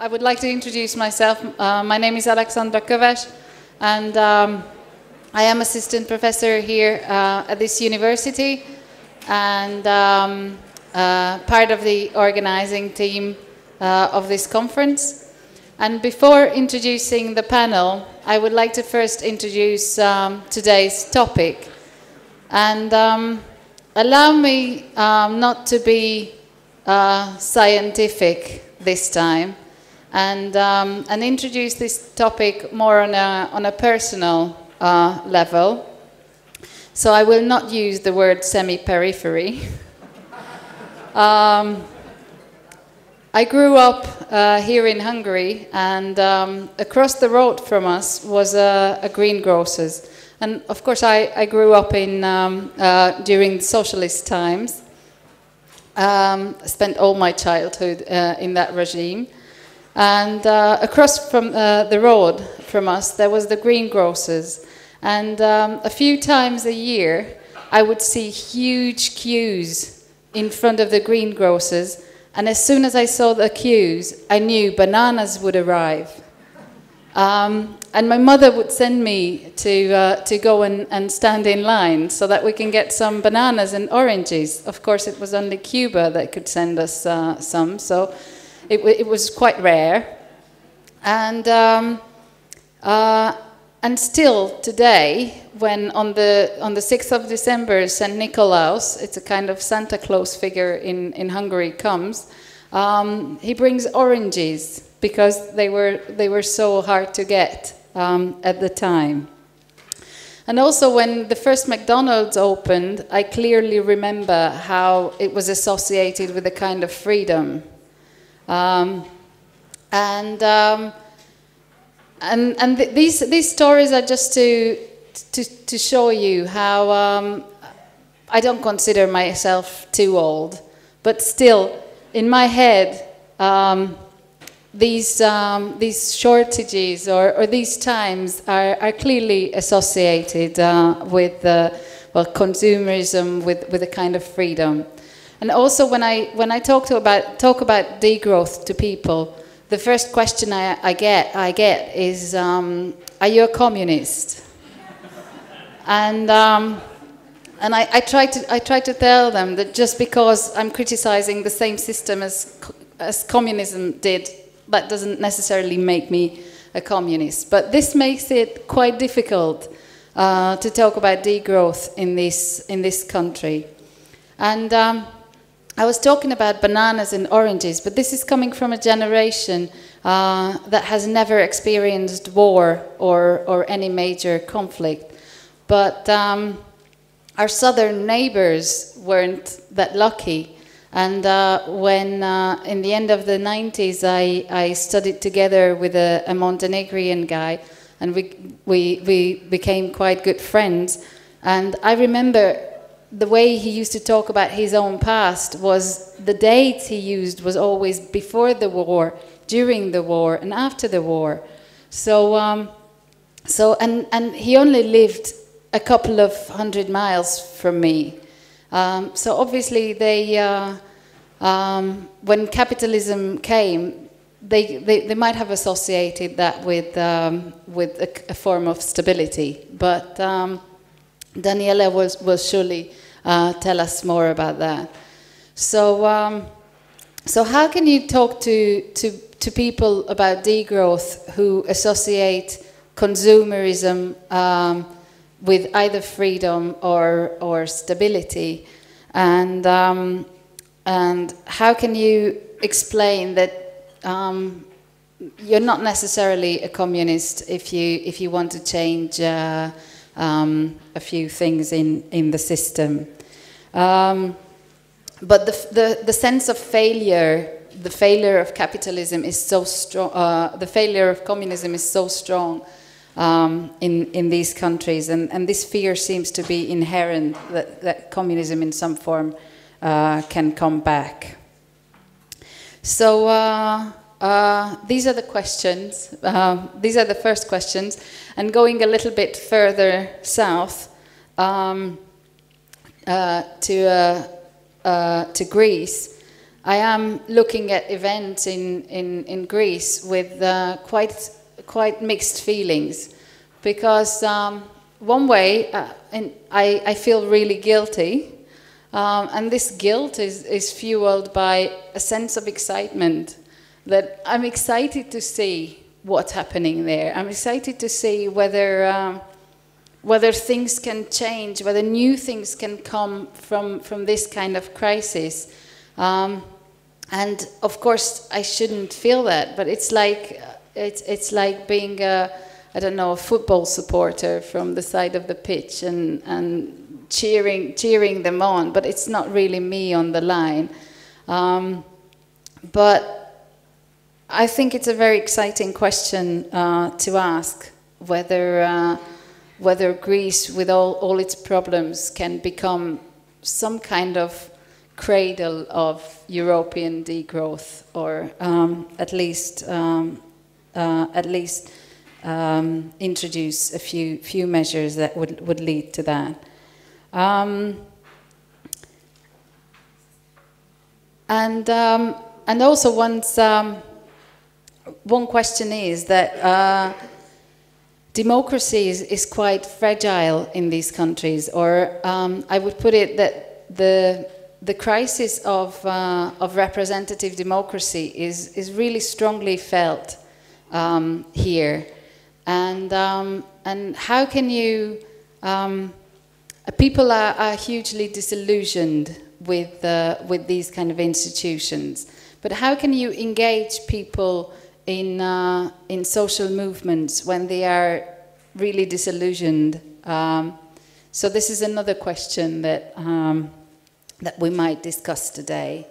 I would like to introduce myself. Uh, my name is Alexandra Köves, and um, I am assistant professor here uh, at this university, and um, uh, part of the organizing team uh, of this conference. And before introducing the panel, I would like to first introduce um, today's topic. And um, allow me um, not to be uh, scientific this time and, um, and introduce this topic more on a, on a personal uh, level. So I will not use the word semi-periphery. um, I grew up uh, here in Hungary, and um, across the road from us was a, a greengrocer's. And of course, I, I grew up in, um, uh, during socialist times. Um, spent all my childhood uh, in that regime. And uh, across from uh, the road from us, there was the greengrocers. And um, a few times a year, I would see huge queues in front of the greengrocers. And as soon as I saw the queues, I knew bananas would arrive. Um, and my mother would send me to, uh, to go and, and stand in line so that we can get some bananas and oranges. Of course, it was only Cuba that could send us uh, some, so it, it, was quite rare. And, um, uh, and still today, when on the, on the 6th of December, St. Nikolaus, it's a kind of Santa Claus figure in, in Hungary, comes, um, he brings oranges because they were, they were so hard to get um, at the time. And also, when the first McDonald's opened, I clearly remember how it was associated with a kind of freedom. Um, and um, and, and th these, these stories are just to, to, to show you how um, I don't consider myself too old, but still, in my head, um, these, um, these shortages or, or these times are, are clearly associated uh, with uh, well, consumerism, with, with a kind of freedom. And also when I, when I talk, to about, talk about degrowth to people, the first question I, I get, I get is, um, are you a communist? and um, and I, I, try to, I try to tell them that just because I'm criticizing the same system as, as communism did that doesn't necessarily make me a communist. But this makes it quite difficult uh, to talk about degrowth in this, in this country. And um, I was talking about bananas and oranges, but this is coming from a generation uh, that has never experienced war or, or any major conflict. But um, our southern neighbors weren't that lucky. And uh, when, uh, in the end of the 90s, I, I studied together with a, a Montenegrin guy, and we, we, we became quite good friends. And I remember the way he used to talk about his own past was the dates he used was always before the war, during the war, and after the war. So, um, so and, and he only lived a couple of hundred miles from me. Um, so obviously they, uh, um, when capitalism came, they, they, they, might have associated that with, um, with a, a, form of stability. But um, Danijela was, will surely uh, tell us more about that. So, um, so how can you talk to, to, to people about degrowth who associate consumerism um, with either freedom or, or stability. And, um, and how can you explain that um, you're not necessarily a communist if you, if you want to change uh, um, a few things in, in the system? Um, but the, the, the sense of failure the failure of capitalism is so strong, uh, the failure of communism is so strong um, in, in these countries. And, and this fear seems to be inherent that, that communism in some form uh, can come back. So uh, uh, these are the questions. Um, these are the first questions. And going a little bit further south um, uh, to, uh, uh, to Greece, I am looking at events in, in, in Greece with quite, quite mixed feelings because um, one way I, I feel really guilty um, and this guilt is, is fueled by a sense of excitement that I'm excited to see what's happening there. I'm excited to see whether, um, whether things can change, whether new things can come from, from this kind of crisis. Um, and of course, I shouldn't feel that, but it's like it's it's like being a I don't know a football supporter from the side of the pitch and and cheering cheering them on, but it's not really me on the line. Um, but I think it's a very exciting question uh, to ask whether uh, whether Greece, with all, all its problems, can become some kind of cradle of European degrowth, or um, at least um, uh, at least um, introduce a few few measures that would would lead to that. Um, and um, and also once um, one question is that. Uh, democracy is, is, quite fragile in these countries, or um, I would put it that the the crisis of, uh, of representative democracy is, is really strongly felt um, here. And, um, and how can you, um, people are, are, hugely disillusioned with, uh, with these kind of institutions. But how can you engage people in, uh, in social movements when they are really disillusioned? Um, so this is another question that um, that we might discuss today.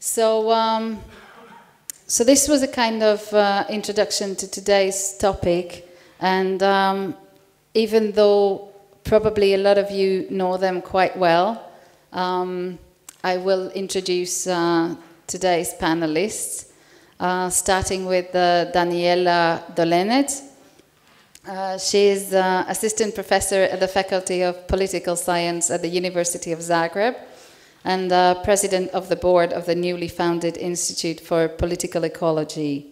So, um, so this was a kind of uh, introduction to today's topic, and um, even though probably a lot of you know them quite well, um, I will introduce uh, today's panelists, uh, starting with uh, Danijela Dolenec. Uh, she is assistant professor at the Faculty of Political Science at the University of Zagreb and president of the board of the newly founded Institute for Political Ecology.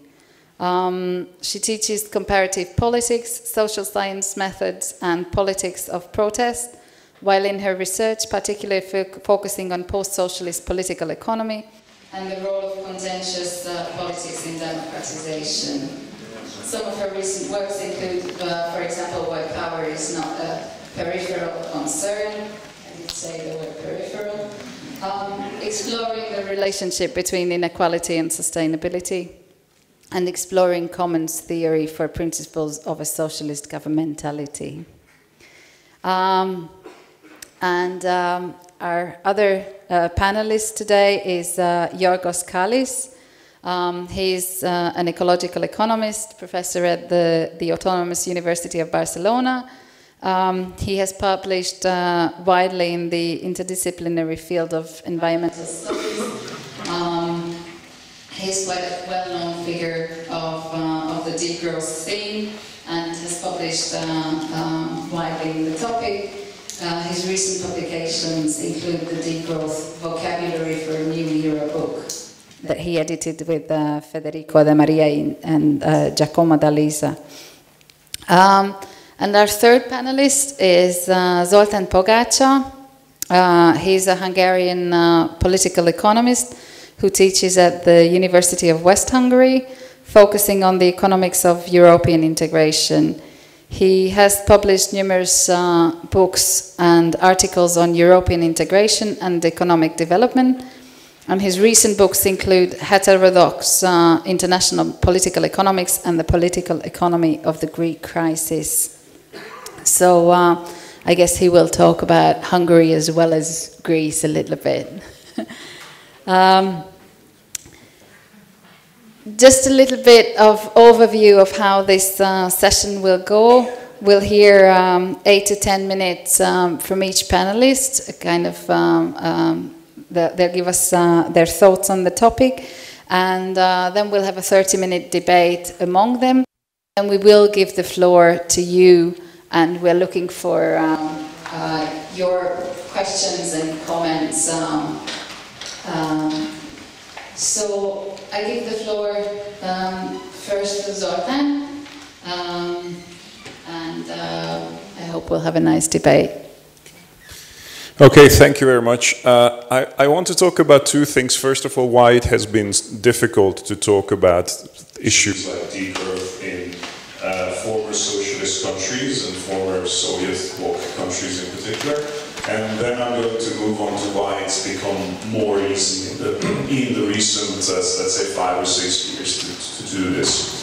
Um, she teaches comparative politics, social science methods, and politics of protest, while in her research particularly fo focusing on post-socialist political economy and the role of contentious uh, politics in democratization. Some of her recent works include, uh, for example, why power is not a peripheral concern. I did say the word peripheral um, exploring the relationship between inequality and sustainability, and exploring commons theory for principles of a socialist governmentality. Um, and um, our other uh, panelist today is uh, Giorgos Kallis. Um, he's uh, an ecological economist, professor at the, the Autonomous University of Barcelona, um, he has published uh, widely in the interdisciplinary field of environmental studies. Um, he's quite a well-known figure of, uh, of the degrowth theme and has published uh, um, widely in the topic. Uh, his recent publications include the degrowth vocabulary for a new Era book that he edited with uh, Federico Demaria and uh, Giacomo D'Alisa. Um, and our third panelist is uh, Zoltán Pogátsa. Uh, he's a Hungarian political economist who teaches at the University of West Hungary, focusing on the economics of European integration. He has published numerous uh, books and articles on European integration and economic development. And his recent books include Heterodox uh, International Political Economics and the Political Economy of the Greek Crisis. So uh, I guess he will talk about Hungary as well as Greece a little bit. um, just a little bit of overview of how this uh, session will go. We'll hear um, eight to ten minutes um, from each panelist, kind of, um, um, the, they'll give us uh, their thoughts on the topic, and uh, then we'll have a 30 minute debate among them, and we will give the floor to you and we're looking for um, uh, your questions and comments um, um, So I give the floor um, first to Zoltan, um, and uh, I hope we'll have a nice debate. Okay, thank you very much. Uh, I, I, want to talk about two things. First of all, why it has been difficult to talk about issues like degrowth in uh, former socialist countries and former Soviet bloc countries in particular. And then I'm going to move on to why it's become more easy in the, recent, uh, let's say, five or six years to, to do this.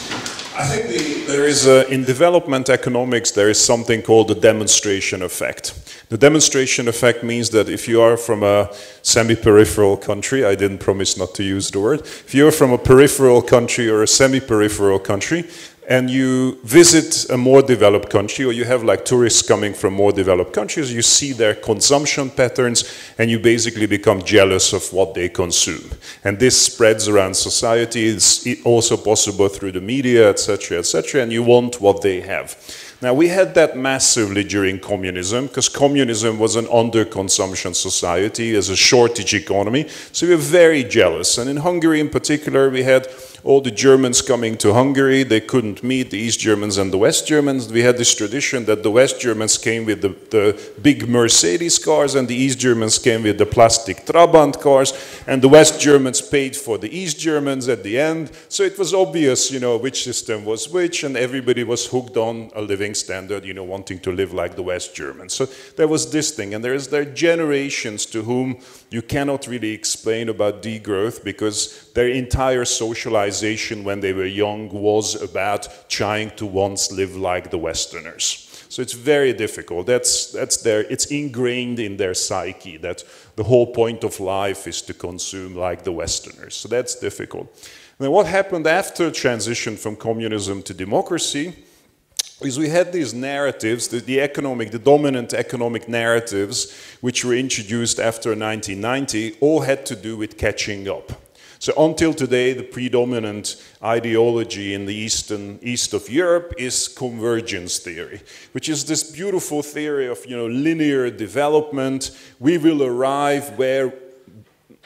I think the, there is a, in development economics, there is something called the demonstration effect. The demonstration effect means that if you are from a semi-peripheral country, I didn't promise not to use the word, if you're from a peripheral country or a semi-peripheral country, and you visit a more developed country or you have like tourists coming from more developed countries, you see their consumption patterns and you basically become jealous of what they consume. And this spreads around society. It's also possible through the media, etc., etc., and you want what they have. Now, we had that massively during communism, because communism was an underconsumption society as a shortage economy, so we were very jealous. And in Hungary in particular, we had all the Germans coming to Hungary, they couldn't meet the East Germans and the West Germans. We had this tradition that the West Germans came with the, the big Mercedes cars and the East Germans came with the plastic Trabant cars and the West Germans paid for the East Germans at the end. So it was obvious, you know, which system was which and everybody was hooked on a living standard, you know, wanting to live like the West Germans. So there was this thing and there is there generations to whom you cannot really explain about degrowth because their entire socialization when they were young was about trying to once live like the Westerners. So it's very difficult. That's, that's their, it's ingrained in their psyche that the whole point of life is to consume like the Westerners. So that's difficult. Then what happened after transition from communism to democracy is we had these narratives, the, the, economic, the dominant economic narratives, which were introduced after 1990, all had to do with catching up. So until today, the predominant ideology in the eastern east of Europe is convergence theory, which is this beautiful theory of you know linear development. We will arrive where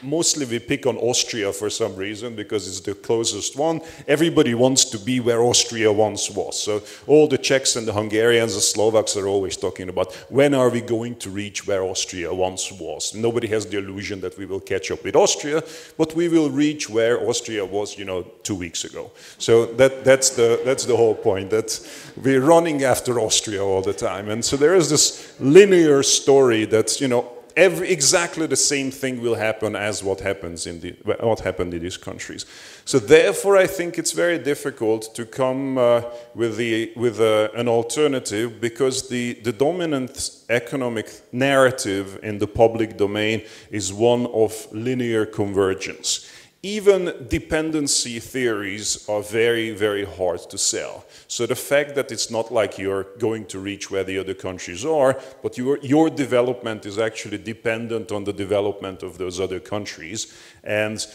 mostly we pick on Austria for some reason because it's the closest one. Everybody wants to be where Austria once was. So all the Czechs and the Hungarians, the Slovaks are always talking about when are we going to reach where Austria once was. Nobody has the illusion that we will catch up with Austria, but we will reach where Austria was, you know, two weeks ago. So that, that's, the, that's the whole point, that we're running after Austria all the time. And so there is this linear story that's, you know, every, exactly the same thing will happen as what happens in the, what happened in these countries. So therefore, I think it's very difficult to come uh, with, the, with uh, an alternative because the, the dominant economic narrative in the public domain is one of linear convergence even dependency theories are very, very hard to sell. So the fact that it's not like you're going to reach where the other countries are, but your, your development is actually dependent on the development of those other countries. And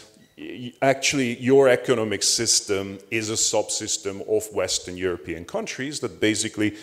actually your economic system is a subsystem of Western European countries that basically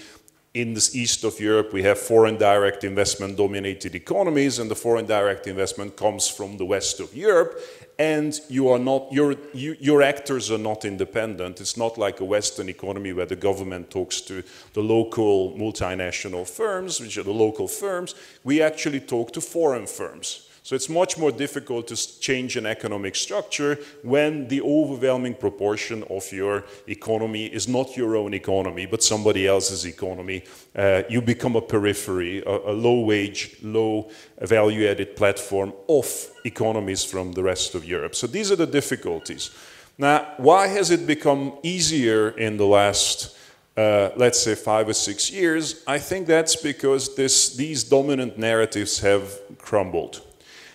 in the east of Europe, we have foreign direct investment dominated economies, and the foreign direct investment comes from the west of Europe and you are not, your, you, your actors are not independent. It's not like a Western economy where the government talks to the local multinational firms, which are the local firms. We actually talk to foreign firms. So it's much more difficult to change an economic structure when the overwhelming proportion of your economy is not your own economy, but somebody else's economy. Uh, you become a periphery, a, a low wage, low value added platform of economies from the rest of Europe. So these are the difficulties. Now, why has it become easier in the last uh, let's say five or six years, I think that's because this, these dominant narratives have crumbled.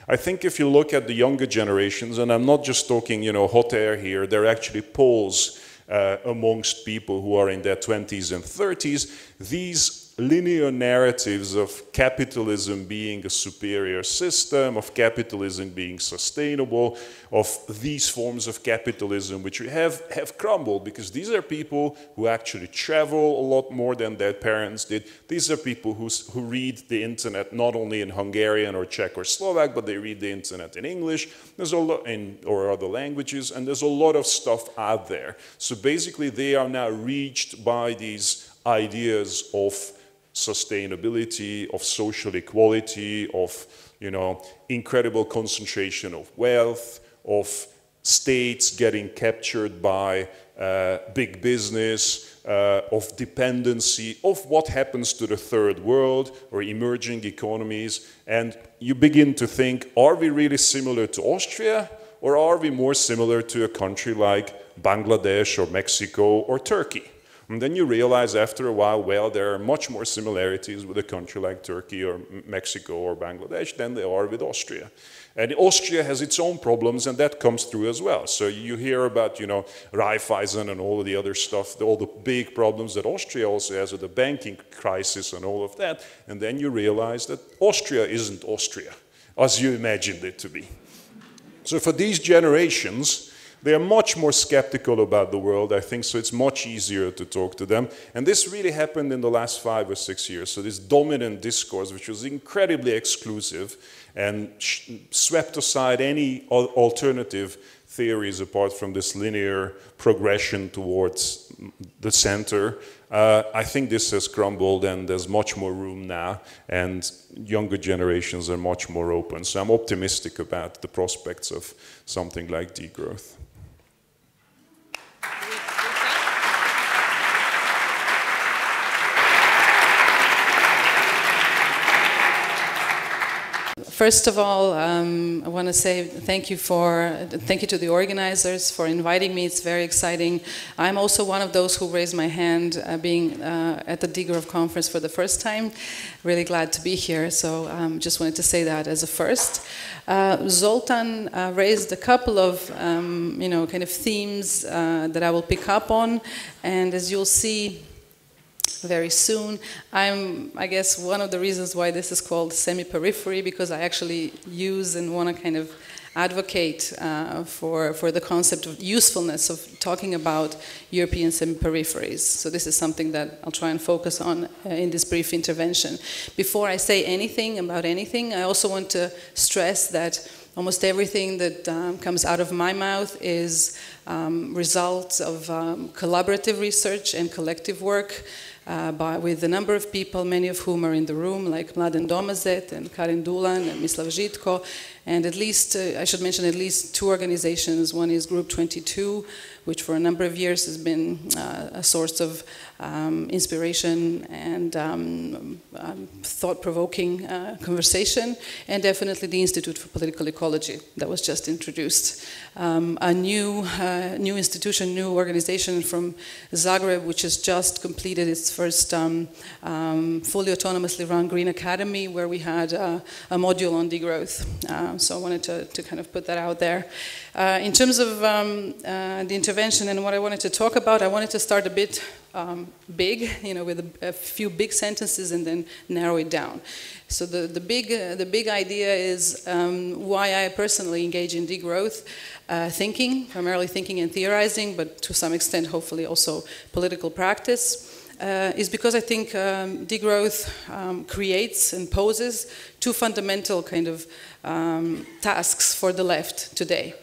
I think if you look at the younger generations, and I'm not just talking, you know, hot air here, there are actually polls uh, amongst people who are in their 20s and 30s. These linear narratives of capitalism being a superior system, of capitalism being sustainable, of these forms of capitalism which we have, have crumbled because these are people who actually travel a lot more than their parents did. These are people who, who read the internet not only in Hungarian or Czech or Slovak, but they read the internet in English there's a lot in, or other languages, and there's a lot of stuff out there. So basically, they are now reached by these ideas of sustainability, of social equality, of you know, incredible concentration of wealth, of states getting captured by uh, big business, uh, of dependency, of what happens to the third world or emerging economies. And you begin to think, are we really similar to Austria? Or are we more similar to a country like Bangladesh or Mexico or Turkey? And then you realize after a while, well, there are much more similarities with a country like Turkey or Mexico or Bangladesh than there are with Austria. And Austria has its own problems, and that comes through as well. So you hear about, you know, Raiffeisen and all of the other stuff, all the big problems that Austria also has with the banking crisis and all of that. And then you realize that Austria isn't Austria, as you imagined it to be. So for these generations, they are much more skeptical about the world, I think, so it's much easier to talk to them. And this really happened in the last five or six years. So, this dominant discourse, which was incredibly exclusive and swept aside any alternative theories apart from this linear progression towards the center. Uh, I think this has crumbled and there's much more room now, and younger generations are much more open. So I'm optimistic about the prospects of something like degrowth. First of all, um, I want to say thank you for thank you to the organizers for inviting me. It's very exciting. I'm also one of those who raised my hand, uh, being uh, at the degrowth conference for the first time. Really glad to be here. So um, just wanted to say that as a first. Uh, Zoltan uh, raised a couple of um, you know kind of themes uh, that I will pick up on, and as you'll see very soon. I'm, I guess, one of the reasons why this is called semi-periphery because I actually use and want to kind of advocate uh, for, for the concept of usefulness of talking about European semi-peripheries. So this is something that I'll try and focus on uh, in this brief intervention. Before I say anything about anything, I also want to stress that almost everything that um, comes out of my mouth is um, results of um, collaborative research and collective work uh, by, with a number of people, many of whom are in the room, like Mladen Domazet and Karin Doolan and Mislav Žitko, and at least, uh, I should mention at least two organizations. One is Group 22, which for a number of years has been uh, a source of um, inspiration and um, um, thought-provoking uh, conversation, and definitely the Institute for Political Ecology that was just introduced. Um, a new, uh, new institution, new organization from Zagreb, which has just completed its first um, fully autonomously run Green Academy, where we had uh, a module on degrowth. So I wanted to, to kind of put that out there. Uh, in terms of uh, the intervention and what I wanted to talk about, I wanted to start a bit um, big, you know, with a, a, few big sentences and then narrow it down. So the, the, big, uh, the big idea is um, why I personally engage in degrowth uh, thinking, primarily thinking and theorizing, but to some extent, hopefully, also political practice. Uh, is because I think um, degrowth um, creates and poses two fundamental kind of um, tasks for the left today.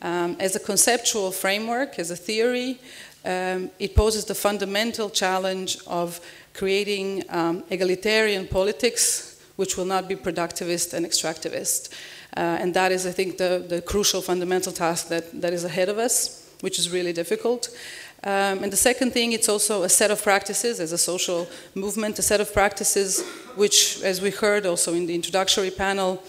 Um, as a conceptual framework, as a theory, um, it poses the fundamental challenge of creating um, egalitarian politics which will not be productivist and extractivist. Uh, and that is, I think, the, the crucial fundamental task that, that is ahead of us, which is really difficult. Um, and the second thing, it's also a set of practices as a social movement, a set of practices which, as we heard also in the introductory panel,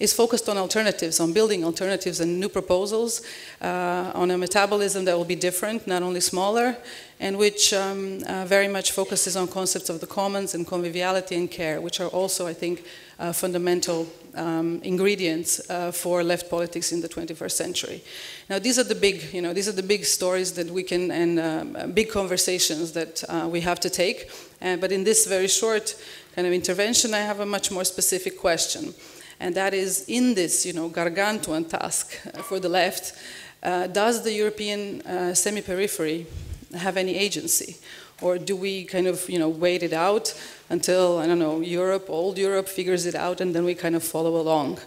is focused on alternatives, on building alternatives and new proposals, uh, on a metabolism that will be different, not only smaller, and which um, uh, very much focuses on concepts of the commons and conviviality and care, which are also, I think, uh, fundamental um, ingredients uh, for left politics in the 21st century. Now, these are the big, you know, these are the big stories that we can and uh, big conversations that uh, we have to take. Uh, but in this very short kind of intervention, I have a much more specific question, and that is, in this, you know, gargantuan task for the left, uh, does the European semi-periphery have any agency? Or do we kind of, you know, wait it out until, I don't know, Europe, old Europe figures it out and then we kind of follow along?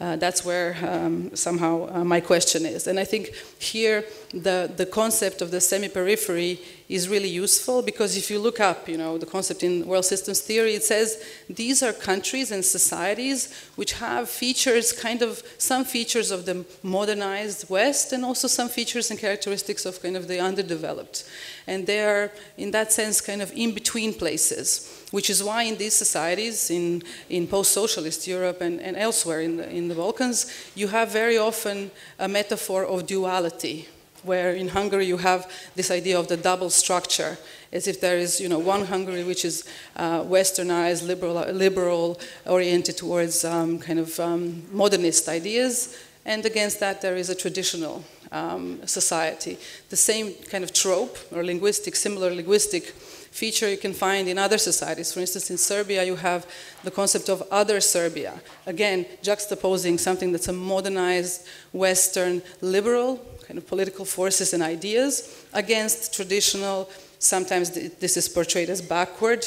Uh, that's where um, somehow uh, my question is. And I think here the, the concept of the semi-periphery is really useful because if you look up, you know, the concept in world systems theory, it says these are countries and societies which have features, kind of some features of the modernized West and also some features and characteristics of kind of the underdeveloped. And they are, in that sense, kind of in between places which is why in these societies, in, in post-socialist Europe and, and elsewhere in the, in the Balkans, you have very often a metaphor of duality, where in Hungary you have this idea of the double structure, as if there is, you know, one Hungary which is uh, westernized, liberal, liberal, oriented towards um, kind of um, modernist ideas, and against that there is a traditional um, society. The same kind of trope or linguistic, similar linguistic feature you can find in other societies. For instance, in Serbia, you have the concept of other Serbia. Again, juxtaposing something that's a modernized, Western, liberal kind of political forces and ideas against traditional, sometimes this is portrayed as backward,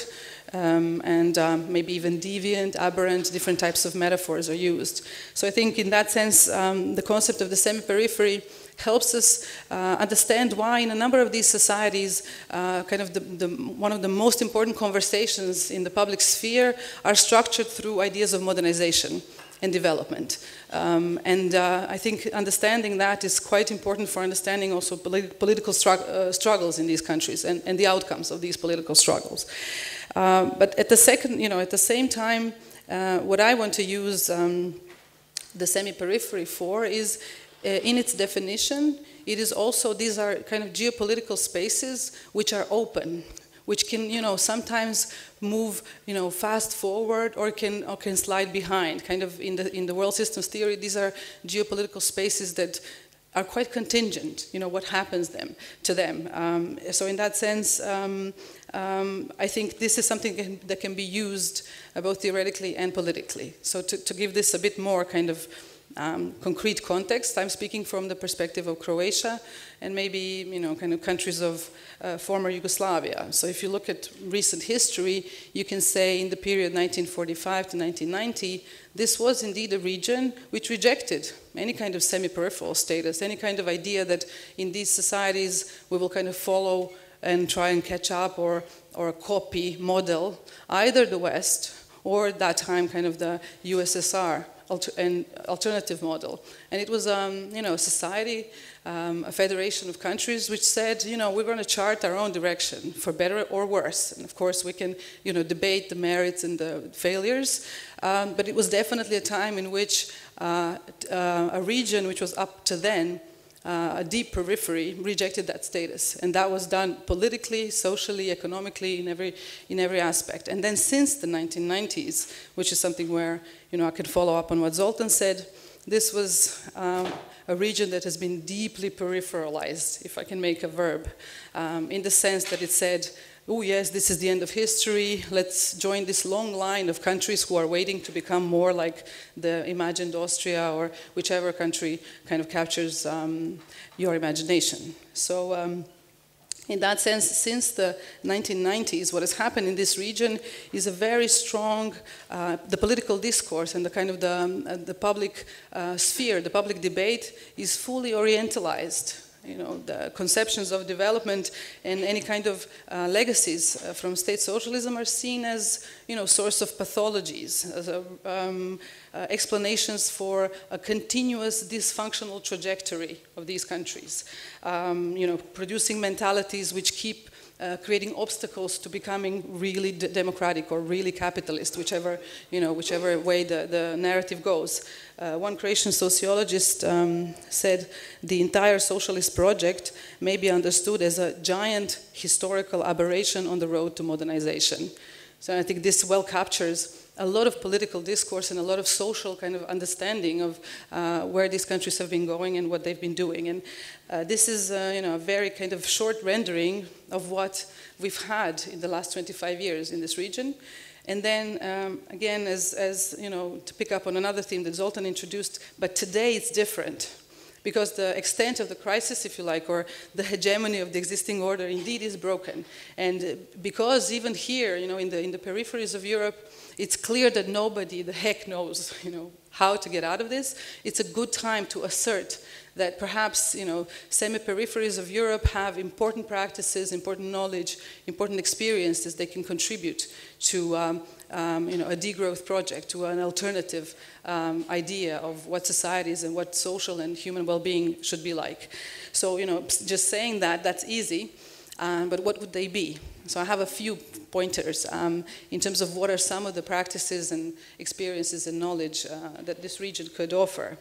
um, and um, maybe even deviant, aberrant, different types of metaphors are used. So I think in that sense, um, the concept of the semi-periphery helps us uh, understand why in a number of these societies, uh, kind of the, the, one of the most important conversations in the public sphere are structured through ideas of modernization and development. Um, and uh, I think understanding that is quite important for understanding also polit political uh, struggles in these countries and, and, the outcomes of these political struggles. Uh, but at the second, you know, at the same time, uh, what I want to use um, the semi-periphery for is in its definition, it is also, these are kind of geopolitical spaces which are open, which can, you know, sometimes move, you know, fast forward or can, or can slide behind. Kind of in the, in the world systems theory, these are geopolitical spaces that are quite contingent, you know, what happens them, to them. Um, so in that sense, um, um, I think this is something that can be used uh, both theoretically and politically. So to, to give this a bit more kind of um, concrete context. I'm speaking from the perspective of Croatia and maybe, you know, kind of countries of uh, former Yugoslavia. So if you look at recent history, you can say in the period 1945 to 1990, this was indeed a region which rejected any kind of semi-peripheral status, any kind of idea that in these societies we will kind of follow and try and catch up or, or copy, model either the West or at that time kind of the USSR an alternative model. And it was, um, you know, a society, um, a federation of countries which said, you know, we're going to chart our own direction, for better or worse. And of course, we can, you know, debate the merits and the failures. Um, but it was definitely a time in which uh, uh, a region which was up to then uh, a deep periphery rejected that status. And that was done politically, socially, economically, in every, in every aspect. And then since the 1990s, which is something where you know, I can follow up on what Zoltan said, this was um, a region that has been deeply peripheralized, if I can make a verb, um, in the sense that it said, oh yes, this is the end of history, let's join this long line of countries who are waiting to become more like the imagined Austria or whichever country kind of captures um, your imagination. So um, in that sense, since the 1990s, what has happened in this region is a very strong, uh, the political discourse and the kind of the, um, the public uh, sphere, the public debate is fully orientalized you know, the conceptions of development and any kind of uh, legacies uh, from state socialism are seen as, you know, source of pathologies, as a, um, uh, explanations for a continuous dysfunctional trajectory of these countries. Um, you know, producing mentalities which keep uh, creating obstacles to becoming really democratic or really capitalist, whichever, you know, whichever way the, the narrative goes. Uh, one Croatian sociologist um, said the entire socialist project may be understood as a giant historical aberration on the road to modernization. So I think this well captures a lot of political discourse and a lot of social kind of understanding of uh, where these countries have been going and what they've been doing. And uh, this is, uh, you know, a very kind of short rendering of what we've had in the last 25 years in this region. And then, um, again, as, as, you know, to pick up on another theme that Zoltan introduced, but today it's different because the extent of the crisis, if you like, or the hegemony of the existing order indeed is broken. And because even here, you know, in the, in the peripheries of Europe, it's clear that nobody the heck knows, you know, how to get out of this. It's a good time to assert that perhaps, you know, semi-peripheries of Europe have important practices, important knowledge, important experiences they can contribute to, um, um, you know, a degrowth project, to an alternative um, idea of what societies and what social and human well-being should be like. So, you know, just saying that, that's easy, um, but what would they be? So I have a few pointers um, in terms of what are some of the practices and experiences and knowledge uh, that this region could offer.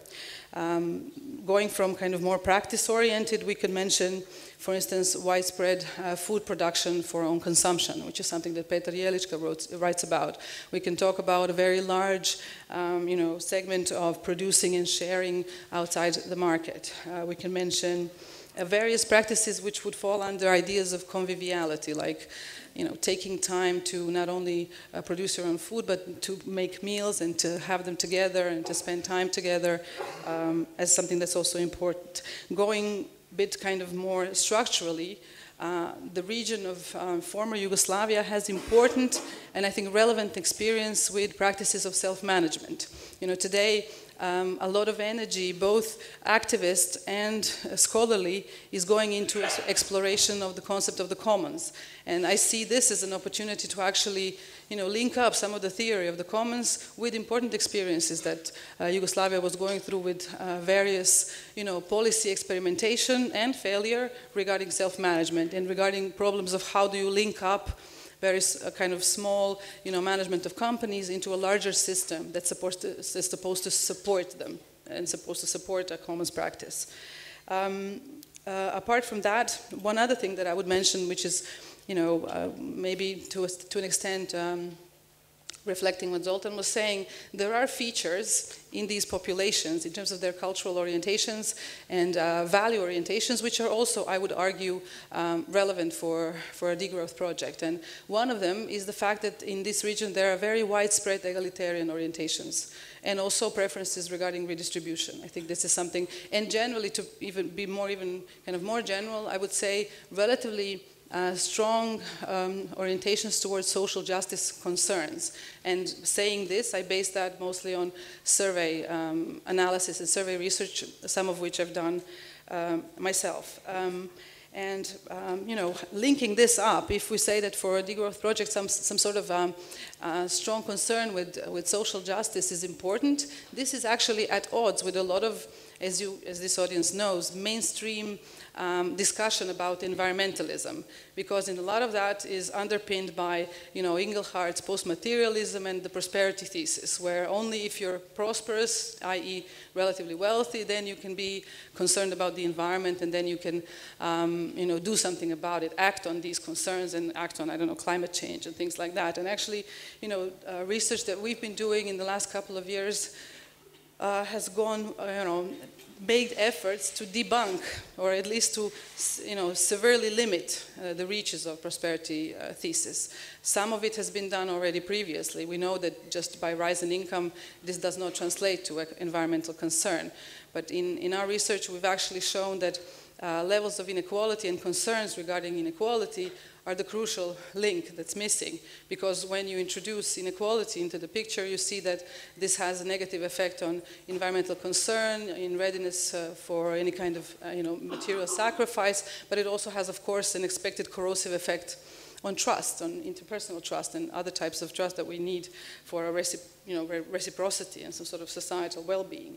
Um, going from kind of more practice-oriented, we could mention, for instance, widespread uh, food production for own consumption, which is something that Petr Jehlička wrote, writes about. We can talk about a very large, um, you know, segment of producing and sharing outside the market. Uh, we can mention uh, various practices which would fall under ideas of conviviality, like you know, taking time to not only uh, produce your own food, but to make meals and to have them together and to spend time together um, as something that's also important. Going a bit kind of more structurally, uh, the region of um, former Yugoslavia has important and I think relevant experience with practices of self-management. You know, today um, a lot of energy, both activist and scholarly, is going into exploration of the concept of the commons. And I see this as an opportunity to actually you know, link up some of the theory of the commons with important experiences that uh, Yugoslavia was going through with uh, various you know, policy experimentation and failure regarding self-management and regarding problems of how do you link up very kind of small, you know, management of companies into a larger system that's supposed to, is supposed to support them and supposed to support a commons practice. Um, uh, apart from that, one other thing that I would mention, which is, you know, uh, maybe to, a, to an extent um, reflecting what Zoltan was saying, there are features in these populations in terms of their cultural orientations and uh, value orientations, which are also, I would argue, um, relevant for, for a degrowth project. And one of them is the fact that in this region there are very widespread egalitarian orientations and also preferences regarding redistribution. I think this is something, and generally to even be more even kind of more general, I would say relatively uh, strong um, orientations towards social justice concerns. And saying this, I base that mostly on survey um, analysis and survey research, some of which I've done um, myself. Um, and um, you know, linking this up, if we say that for a degrowth project, some some sort of um, uh, strong concern with with social justice is important, this is actually at odds with a lot of, as you as this audience knows, mainstream um, discussion about environmentalism, because in a lot of that is underpinned by, you know, Inglehart's post-materialism and the prosperity thesis, where only if you're prosperous, i.e. relatively wealthy, then you can be concerned about the environment and then you can, um, you know, do something about it, act on these concerns and act on, I don't know, climate change and things like that. And actually, you know, uh, research that we've been doing in the last couple of years uh, has gone, uh, you know, made efforts to debunk or at least to you know, severely limit uh, the reaches of prosperity uh, thesis. Some of it has been done already previously. We know that just by rise in income, this does not translate to environmental concern. But in, in our research, we've actually shown that uh, levels of inequality and concerns regarding inequality are the crucial link that's missing. Because when you introduce inequality into the picture, you see that this has a negative effect on environmental concern, in readiness uh, for any kind of uh, you know, material sacrifice, but it also has, of course, an expected corrosive effect on trust, on interpersonal trust and other types of trust that we need for a recip you know, reciprocity and some sort of societal well-being.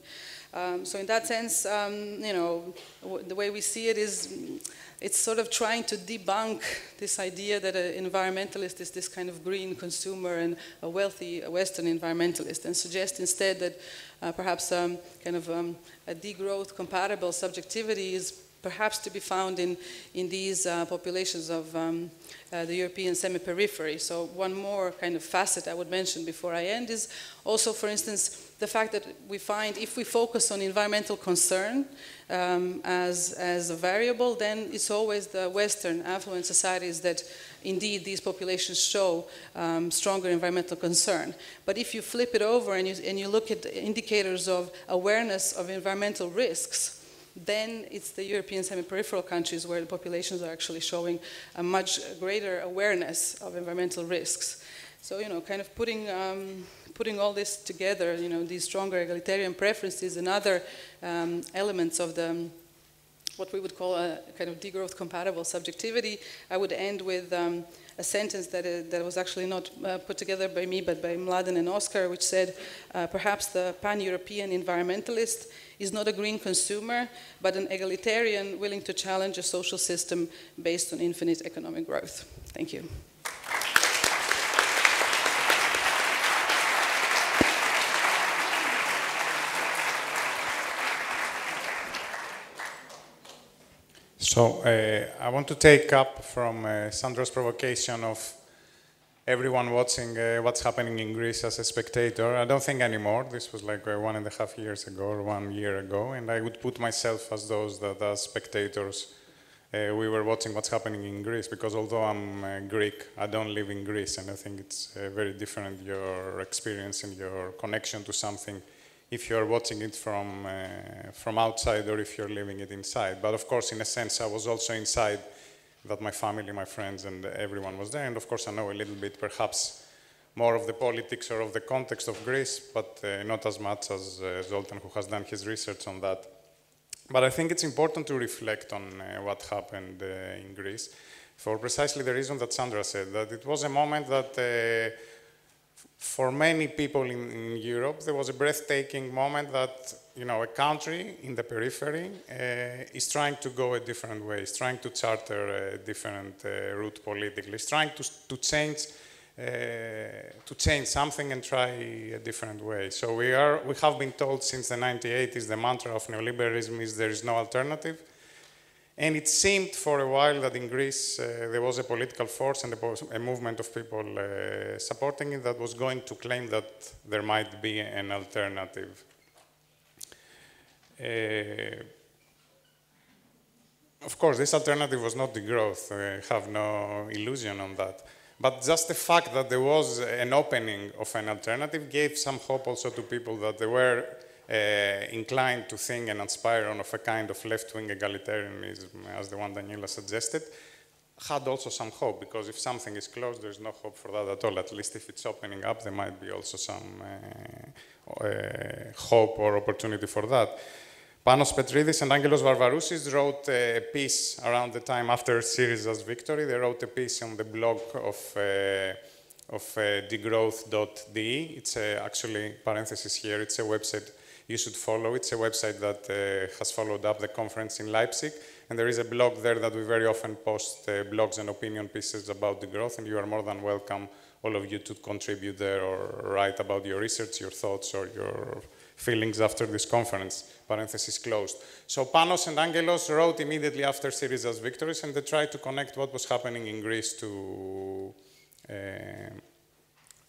Um, so in that sense, um, you know, the way we see it is it's sort of trying to debunk this idea that an environmentalist is this kind of green consumer and a wealthy Western environmentalist, and suggest instead that uh, perhaps um, kind of um, a degrowth compatible subjectivity is perhaps to be found in, in these uh, populations of um, uh, the European semi-periphery. So one more kind of facet I would mention before I end is also, for instance, the fact that we find if we focus on environmental concern um, as, as a variable, then it's always the Western affluent societies that indeed these populations show um, stronger environmental concern. But if you flip it over and you, and you look at indicators of awareness of environmental risks, then it's the European semi-peripheral countries where the populations are actually showing a much greater awareness of environmental risks. So, you know, kind of putting, um, putting all this together, you know, these stronger egalitarian preferences and other um, elements of the, what we would call a kind of degrowth compatible subjectivity, I would end with um, a sentence that, uh, that was actually not uh, put together by me, but by Mladen and Oscar, which said, uh, perhaps the pan-European environmentalist is not a green consumer, but an egalitarian willing to challenge a social system based on infinite economic growth. Thank you. So uh, I want to take up from uh, Szandra's provocation of everyone watching uh, what's happening in Greece as a spectator. I don't think anymore. This was like uh, one and a half years ago or one year ago, and I would put myself as those that as spectators uh, we were watching what's happening in Greece because although I'm uh, Greek, I don't live in Greece, and I think it's very different your experience and your connection to something if you're watching it from uh, from outside or if you're living it inside. But of course, in a sense, I was also inside that my family, my friends, and everyone was there. And of course, I know a little bit, perhaps more of the politics or of the context of Greece, but uh, not as much as uh, Zoltán, who has done his research on that. But I think it's important to reflect on uh, what happened uh, in Greece for precisely the reason that Szandra said, that it was a moment that uh, for many people in, in, Europe, there was a breathtaking moment that you know a country in the periphery uh, is trying to go a different way, is trying to charter a different uh, route politically, is trying to, to change uh, to change something and try a different way. So we are we have been told since the 1980s the mantra of neoliberalism is there is no alternative. And it seemed for a while that in Greece uh, there was a political force and a, a movement of people uh, supporting it that was going to claim that there might be an alternative. Uh, of course, this alternative was not degrowth. I have no illusion on that. But just the fact that there was an opening of an alternative gave some hope also to people that there were uh, inclined to think and aspire on of a kind of left-wing egalitarianism, as the one Danijela suggested, had also some hope, because if something is closed, there's no hope for that at all. At least if it's opening up, there might be also some uh, uh, hope or opportunity for that. Panos Petridis and Angelos Varvarousis wrote a piece around the time after Syriza's victory. They wrote a piece on the blog of, uh, of uh, degrowth.de. It's a, actually, parenthesis here, it's a website you should follow. It's a website that uh, has followed up the conference in Leipzig, and there is a blog there that we very often post uh, blogs and opinion pieces about degrowth, and you are more than welcome, all of you, to contribute there or write about your research, your thoughts, or your feelings after this conference. Parenthesis closed. So Panos and Angelos wrote immediately after Syriza's victories, and they tried to connect what was happening in Greece to. Uh,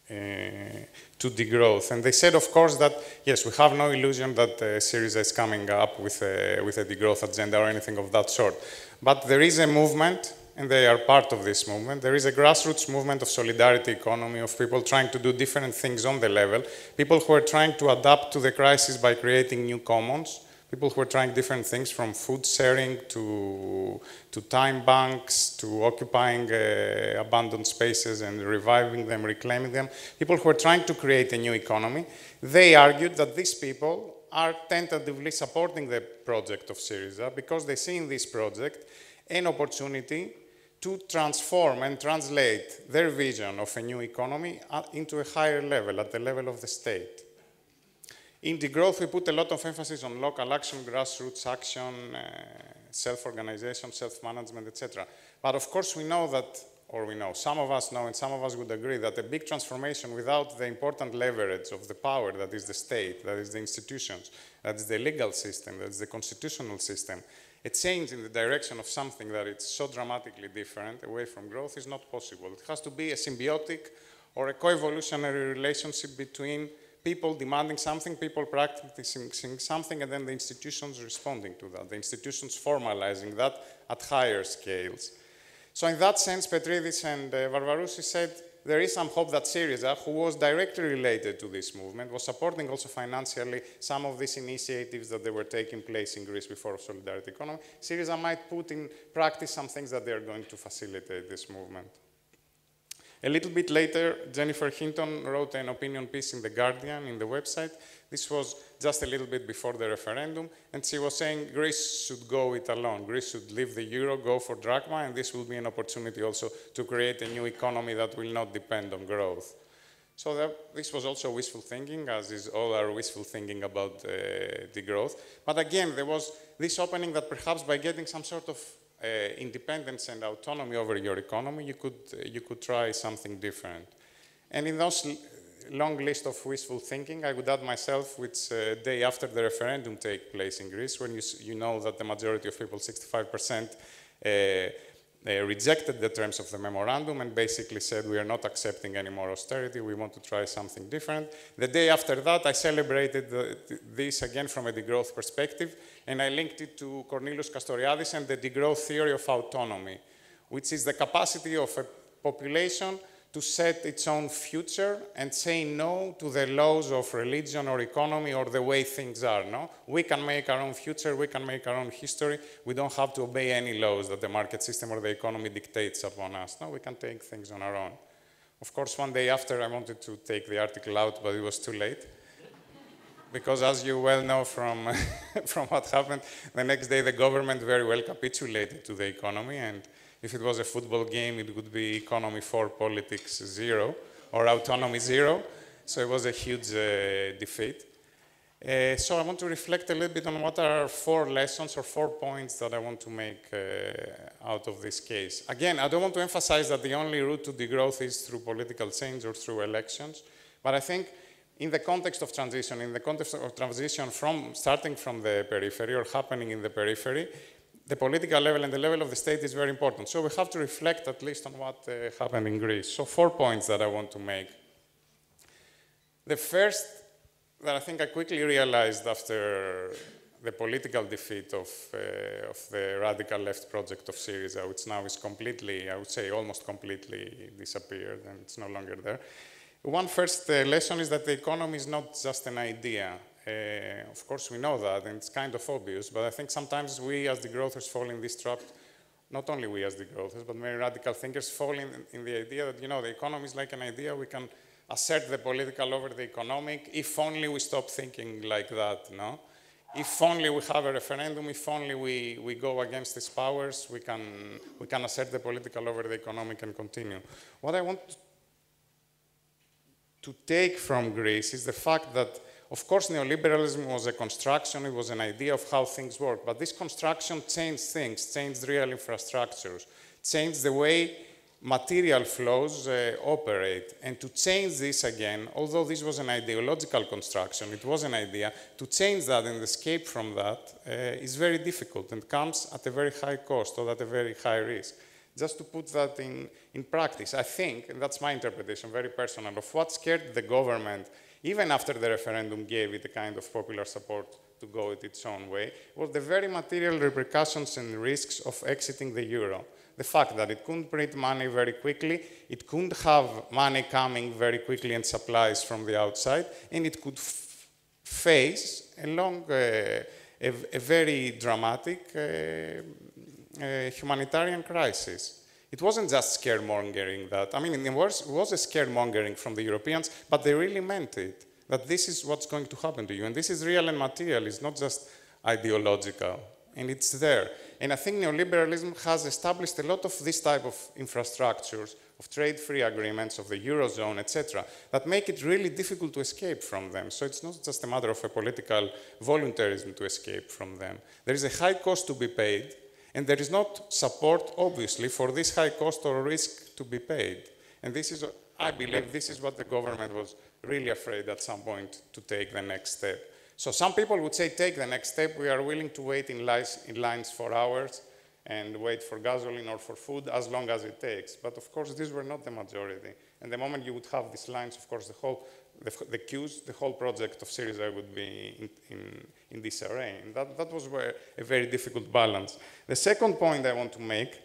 to degrowth. And they said, of course, that yes, we have no illusion that uh, Syriza is coming up with a, with a degrowth agenda or anything of that sort. But there is a movement, and they are part of this movement. There is a grassroots movement of solidarity economy, of people trying to do different things on the level, people who are trying to adapt to the crisis by creating new commons, people who are trying different things from food sharing to, to time banks to occupying uh, abandoned spaces and reviving them, reclaiming them, people who are trying to create a new economy, they argued that these people are tentatively supporting the project of Syriza because they see in this project an opportunity to transform and translate their vision of a new economy into a higher level, at the level of the state. In degrowth, we put a lot of emphasis on local action, grassroots action, uh, self-organization, self-management, etc. But of course, we know that, or we know, some of us know, and some of us would agree that a big transformation without the important leverage of the power that is the state, that is the institutions, that is the legal system, that is the constitutional system, a change in the direction of something that is so dramatically different away from growth is not possible. It has to be a symbiotic or a co-evolutionary relationship between people demanding something, people practicing something, and then the institutions responding to that, the institutions formalizing that at higher scales. So in that sense, Petridis and uh, Varvarousis said there is some hope that Syriza, who was directly related to this movement, was supporting also financially some of these initiatives that they were taking place in Greece before Solidarity Economy. Syriza might put in practice some things that they are going to facilitate this movement. A little bit later, Jennifer Hinton wrote an opinion piece in The Guardian, in the website. This was just a little bit before the referendum, and she was saying Greece should go it alone. Greece should leave the euro, go for drachma, and this will be an opportunity also to create a new economy that will not depend on growth. So that, this was also wishful thinking, as is all our wishful thinking about uh, degrowth. But again, there was this opening that perhaps by getting some sort of uh, independence and autonomy over your economy, you could, uh, you could try something different. And in those long list of wishful thinking, I would add myself, which uh, day after the referendum take place in Greece, when you, you know that the majority of people, 65%, uh, rejected the terms of the memorandum and basically said, we are not accepting any more austerity, we want to try something different. The day after that, I celebrated the, this again from a degrowth perspective, and I linked it to Cornelius Castoriadis and the degrowth theory of autonomy, which is the capacity of a population to set its own future and say no to the laws of religion or economy or the way things are. No, we can make our own future. We can make our own history. We don't have to obey any laws that the market system or the economy dictates upon us. No, we can take things on our own. Of course, one day after, I wanted to take the article out, but it was too late. Because as you well know from, from what happened, the next day the government very well capitulated to the economy and if it was a football game, it would be economy four, politics zero, or autonomy zero. So it was a huge uh, defeat. Uh, so I want to reflect a little bit on what are four lessons or four points that I want to make uh, out of this case. Again, I don't want to emphasize that the only route to degrowth is through political change or through elections, but I think in the context of transition, in the context of transition from starting from the periphery or happening in the periphery, the political level and the level of the state is very important. So we have to reflect at least on what uh, happened in Greece. So four points that I want to make. The first that I think I quickly realized after the political defeat of, uh, of the radical left project of Syriza, which now is completely, I would say almost completely disappeared and it's no longer there. One first uh, lesson is that the economy is not just an idea. Uh, of course, we know that, and it's kind of obvious, but I think sometimes we as degrowthers fall in this trap, not only we as degrowthers, but many radical thinkers fall in, in the idea that, you know, the economy is like an idea, we can assert the political over the economic, if only we stop thinking like that, no? If only we have a referendum, if only we, we go against these powers, we can, we can assert the political over the economic and continue. What I want to take from Greece is the fact that of course, neoliberalism was a construction, it was an idea of how things work, but this construction changed things, changed real infrastructures, changed the way material flows uh, operate. And to change this again, although this was an ideological construction, it was an idea, to change that and escape from that uh, is very difficult and comes at a very high cost or at a very high risk. Just to put that in, in practice, I think, and that's my interpretation, very personal, of what scared the government even after the referendum gave it a kind of popular support to go it its own way, was the very material repercussions and risks of exiting the euro. The fact that it couldn't print money very quickly, it couldn't have money coming very quickly and supplies from the outside, and it could face a long, uh, a, a, very dramatic uh, uh, humanitarian crisis. It wasn't just scaremongering that. I mean, it was, it was a scaremongering from the Europeans, but they really meant it. That this is what's going to happen to you. And this is real and material. It's not just ideological. and it's there. And I think neoliberalism has established a lot of this type of infrastructures, of trade-free agreements, of the Eurozone, etc., that make it really difficult to escape from them. So it's not just a matter of a political voluntarism to escape from them. There is a high cost to be paid, and there is not support, obviously, for this high cost or risk to be paid. And this is, I believe, this is what the government was really afraid at some point to take the next step. So some people would say, take the next step. We are willing to wait in lines, in lines for hours and wait for gasoline or for food as long as it takes. But of course, these were not the majority. And the moment you would have these lines, of course, the whole, the, the queues, the whole project of Syriza would be in, in, in disarray. And that, that was where a very difficult balance. The second point I want to make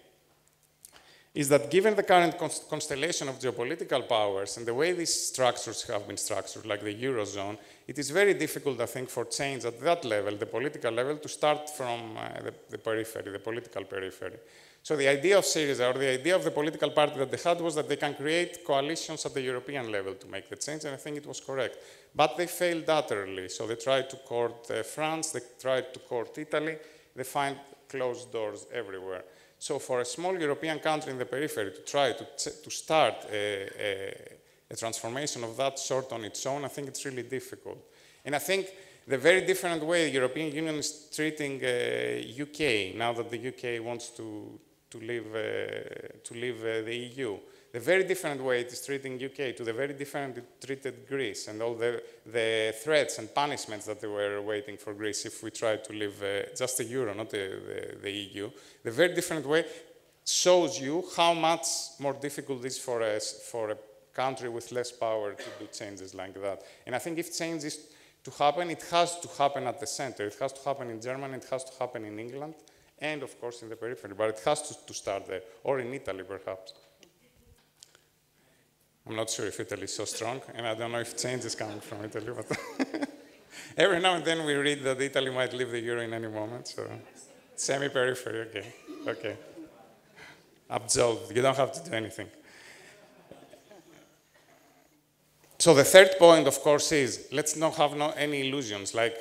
is that given the current constellation of geopolitical powers and the way these structures have been structured, like the Eurozone, it is very difficult, I think, for change at that level, the political level, to start from uh, the, the, periphery, the political periphery. So the idea of Syriza, or the idea of the political party that they had, was that they can create coalitions at the European level to make the change, and I think it was correct. But they failed utterly. So they tried to court uh, France, they tried to court Italy, they find closed doors everywhere. So for a small European country in the periphery to try to, to start a, a, a, transformation of that sort on its own, I think it's really difficult. And I think the very different way the European Union is treating uh, UK, now that the UK wants to, to leave, uh, to leave uh, the EU, the very different way it is treating UK to the very different it treated Greece and all the, the threats and punishments that they were waiting for Greece if we tried to leave uh, just the euro, not the, the, the, EU. The very different way shows you how much more difficult it is for us, for a country with less power to do changes like that. And I think if change is to happen, it has to happen at the center. It has to happen in Germany, it has to happen in England, and of course in the periphery, but it has to, to start there, or in Italy perhaps. I'm not sure if Italy is so strong, and I don't know if change is coming from Italy, but every now and then we read that Italy might leave the euro in any moment, so semi-periphery, okay, okay. Absolved, you don't have to do anything. So the third point, of course, is let's not have no, any illusions. Like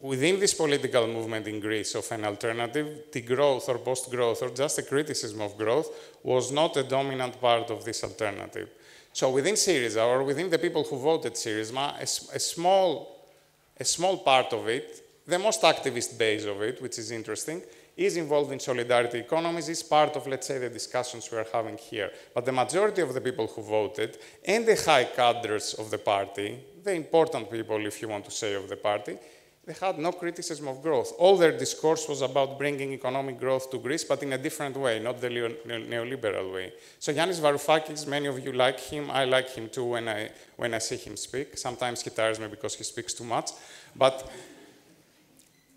within this political movement in Greece of an alternative, degrowth or post-growth or just a criticism of growth was not a dominant part of this alternative. So within Syriza or within the people who voted Syriza, a, a, small, a small part of it, the most activist base of it, which is interesting, is involved in solidarity economies, is part of, let's say, the discussions we are having here. But the majority of the people who voted and the high cadres of the party, the important people, if you want to say, of the party, they had no criticism of growth. All their discourse was about bringing economic growth to Greece, but in a different way, not the neoliberal way. So Yanis Varoufakis, many of you like him. I like him too when I, when I see him speak. Sometimes he tires me because he speaks too much. But,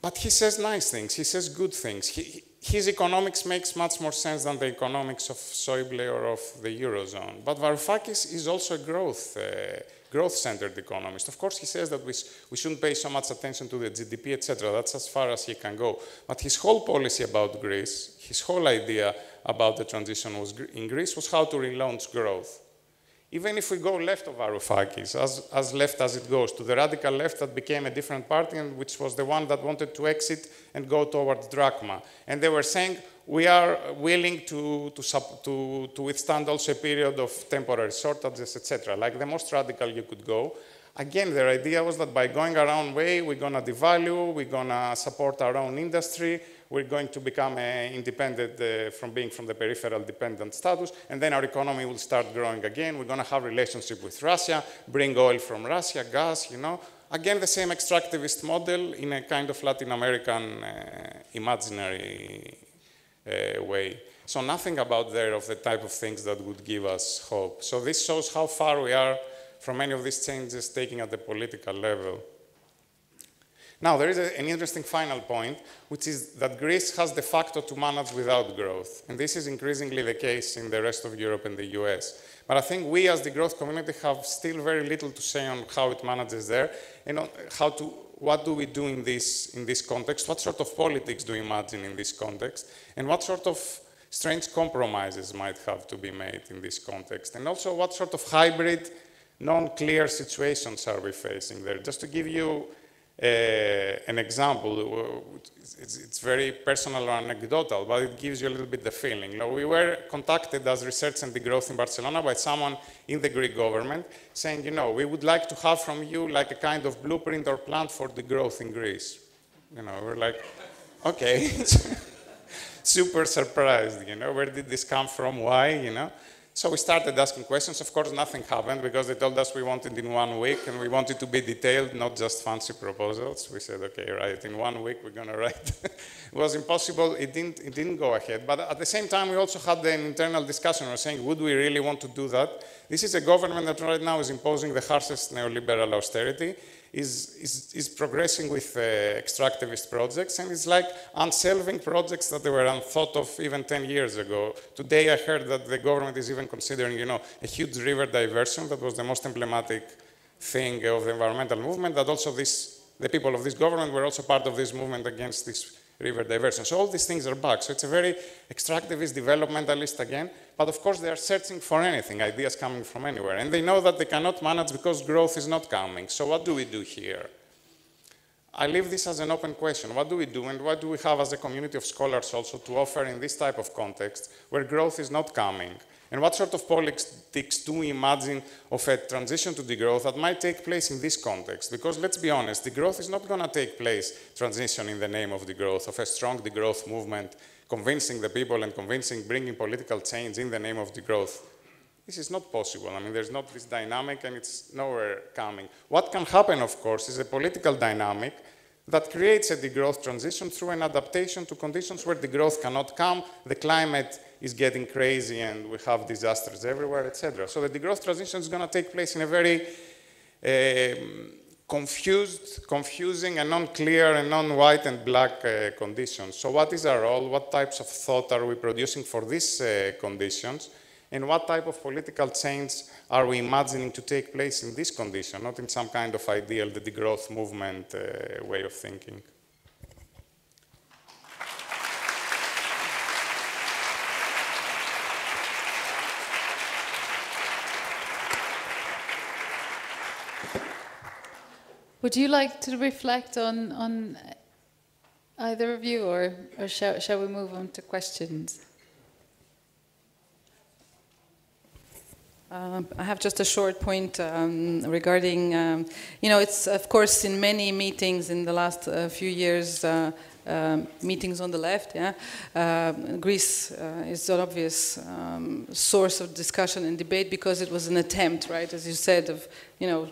but he says nice things. He says good things. He, his economics makes much more sense than the economics of Schäuble or of the Eurozone. But Varoufakis is also a growth uh, growth-centered economist. Of course, he says that we, we shouldn't pay so much attention to the GDP, etc. That's as far as he can go. But his whole policy about Greece, his whole idea about the transition was, in Greece was how to relaunch growth. Even if we go left of Varoufakis, as, as left as it goes, to the radical left that became a different party, and which was the one that wanted to exit and go towards drachma. And they were saying, we are willing to, to, to, to withstand also a period of temporary shortages, etc. Like the most radical you could go. Again, their idea was that by going our own way, we're going to devalue, we're going to support our own industry, we're going to become uh, independent uh, from being from the peripheral dependent status, and then our economy will start growing again. We're going to have relationship with Russia, bring oil from Russia, gas, you know. Again, the same extractivist model in a kind of Latin American uh, imaginary way. So nothing about there of the type of things that would give us hope. So this shows how far we are from any of these changes taking at the political level. Now, there is a, an interesting final point, which is that Greece has de facto to manage without growth. And this is increasingly the case in the rest of Europe and the US. But I think we, as degrowth community, have still very little to say on how it manages there and how to what do we do in this, in this context? What sort of politics do we imagine in this context? And what sort of strange compromises might have to be made in this context? And also, what sort of hybrid, non-clear situations are we facing there? Just to give you Uh, an example. Uh, it's, it's, very personal or anecdotal, but it gives you a little bit the feeling. Now, we were contacted as Research and Degrowth in Barcelona by someone in the Greek government saying, you know, we would like to have from you like a kind of blueprint or plan for degrowth in Greece. You know, we're like, okay. Super surprised, you know, where did this come from? Why, you know? So we started asking questions. Of course, nothing happened because they told us we wanted in one week and we wanted to be detailed, not just fancy proposals. We said, okay, right, in one week we're going to write. it was impossible. It didn't, it didn't go ahead. But at the same time, we also had an internal discussion. We were saying, would we really want to do that? This is a government that right now is imposing the harshest neoliberal austerity is, is, is progressing with uh, extractivist projects and it's like unselving projects that were unthought of even 10 years ago. Today I heard that the government is even considering, you know, a huge river diversion that was the most emblematic thing of the environmental movement, that also this, the people of this government were also part of this movement against this river diversion. So all these things are back. So it's a very extractivist, developmentalist again. But of course, they are searching for anything, ideas coming from anywhere. And they know that they cannot manage because growth is not coming. So what do we do here? I leave this as an open question. What do we do and what do we have as a community of scholars also to offer in this type of context where growth is not coming? And what sort of politics do we imagine of a transition to degrowth that might take place in this context? Because let's be honest, degrowth is not going to take place, transition in the name of degrowth, of a strong degrowth movement, convincing the people and convincing, bringing political change in the name of degrowth. This is not possible. I mean, there's not this dynamic and it's nowhere coming. What can happen, of course, is a political dynamic that creates a degrowth transition through an adaptation to conditions where degrowth cannot come, the climate is getting crazy and we have disasters everywhere, etc. So the degrowth transition is going to take place in a very um, confused, confusing and unclear and non-white and black uh, conditions. So what is our role? What types of thought are we producing for these uh, conditions? And what type of political change are we imagining to take place in this condition, not in some kind of ideal, the degrowth movement uh, way of thinking? Would you like to reflect on, on either of you, or, or shall, shall we move on to questions? Uh, I have just a short point um, regarding, um, you know, it's of course in many meetings in the last uh, few years, uh, um, meetings on the left, yeah, uh, Greece uh, is an obvious um, source of discussion and debate because it was an attempt, right, as you said, of, you know,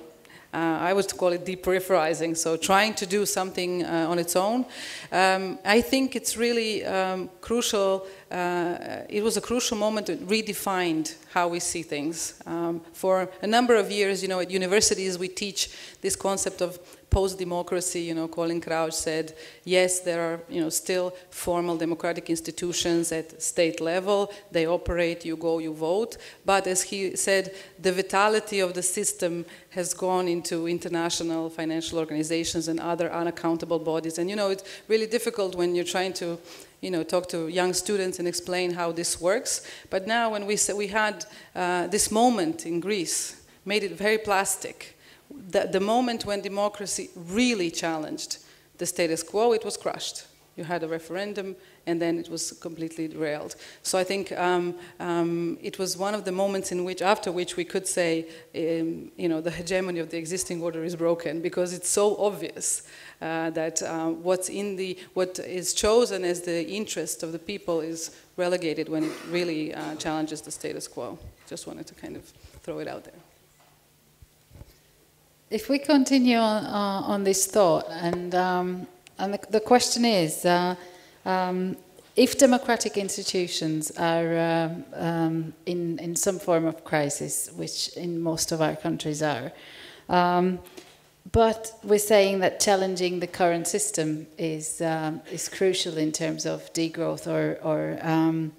I would call it deperipherizing, so trying to do something uh, on its own. Um, I think it's really um, crucial, uh, it was a crucial moment that redefined how we see things. Um, for a number of years, you know, at universities we teach this concept of post-democracy, you know, Colin Crouch said, yes, there are, you know, still formal democratic institutions at state level. They operate, you go, you vote. But as he said, the vitality of the system has gone into international financial organizations and other unaccountable bodies. And, you know, it's really difficult when you're trying to you know, talk to young students and explain how this works. But now when we, we had uh, this moment in Greece, made it very plastic the, the moment when democracy really challenged the status quo, it was crushed. You had a referendum, and then it was completely derailed. So I think um, um, it was one of the moments in which, after which, we could say, um, you know, the hegemony of the existing order is broken because it's so obvious uh, that uh, what's in the what is chosen as the interest of the people is relegated when it really uh, challenges the status quo. Just wanted to kind of throw it out there. If we continue on, uh, on this thought, and, um, and the, the, question is uh, um, if democratic institutions are um, um, in, in some form of crisis, which in most of our countries are, um, but we're saying that challenging the current system is, um, is crucial in terms of degrowth or, or,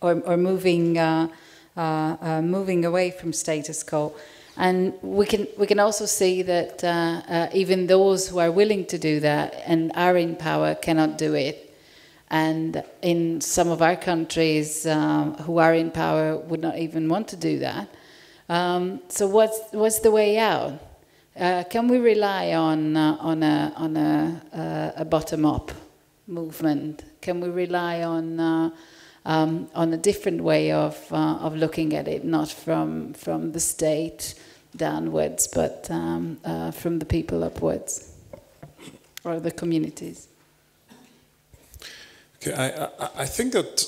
or, or, moving, uh, uh, uh, moving away from status quo. And we can, we can also see that uh, uh, even those who are willing to do that and are in power cannot do it. And in some of our countries um, who are in power would not even want to do that. Um, so what's, what's the way out? Uh, can we rely on uh, on a on a, uh, a bottom up movement? Can we rely on uh, um, on a different way of uh, of looking at it, not from from the state downwards, but um, uh, from the people upwards, or the communities? Okay, I, I, think that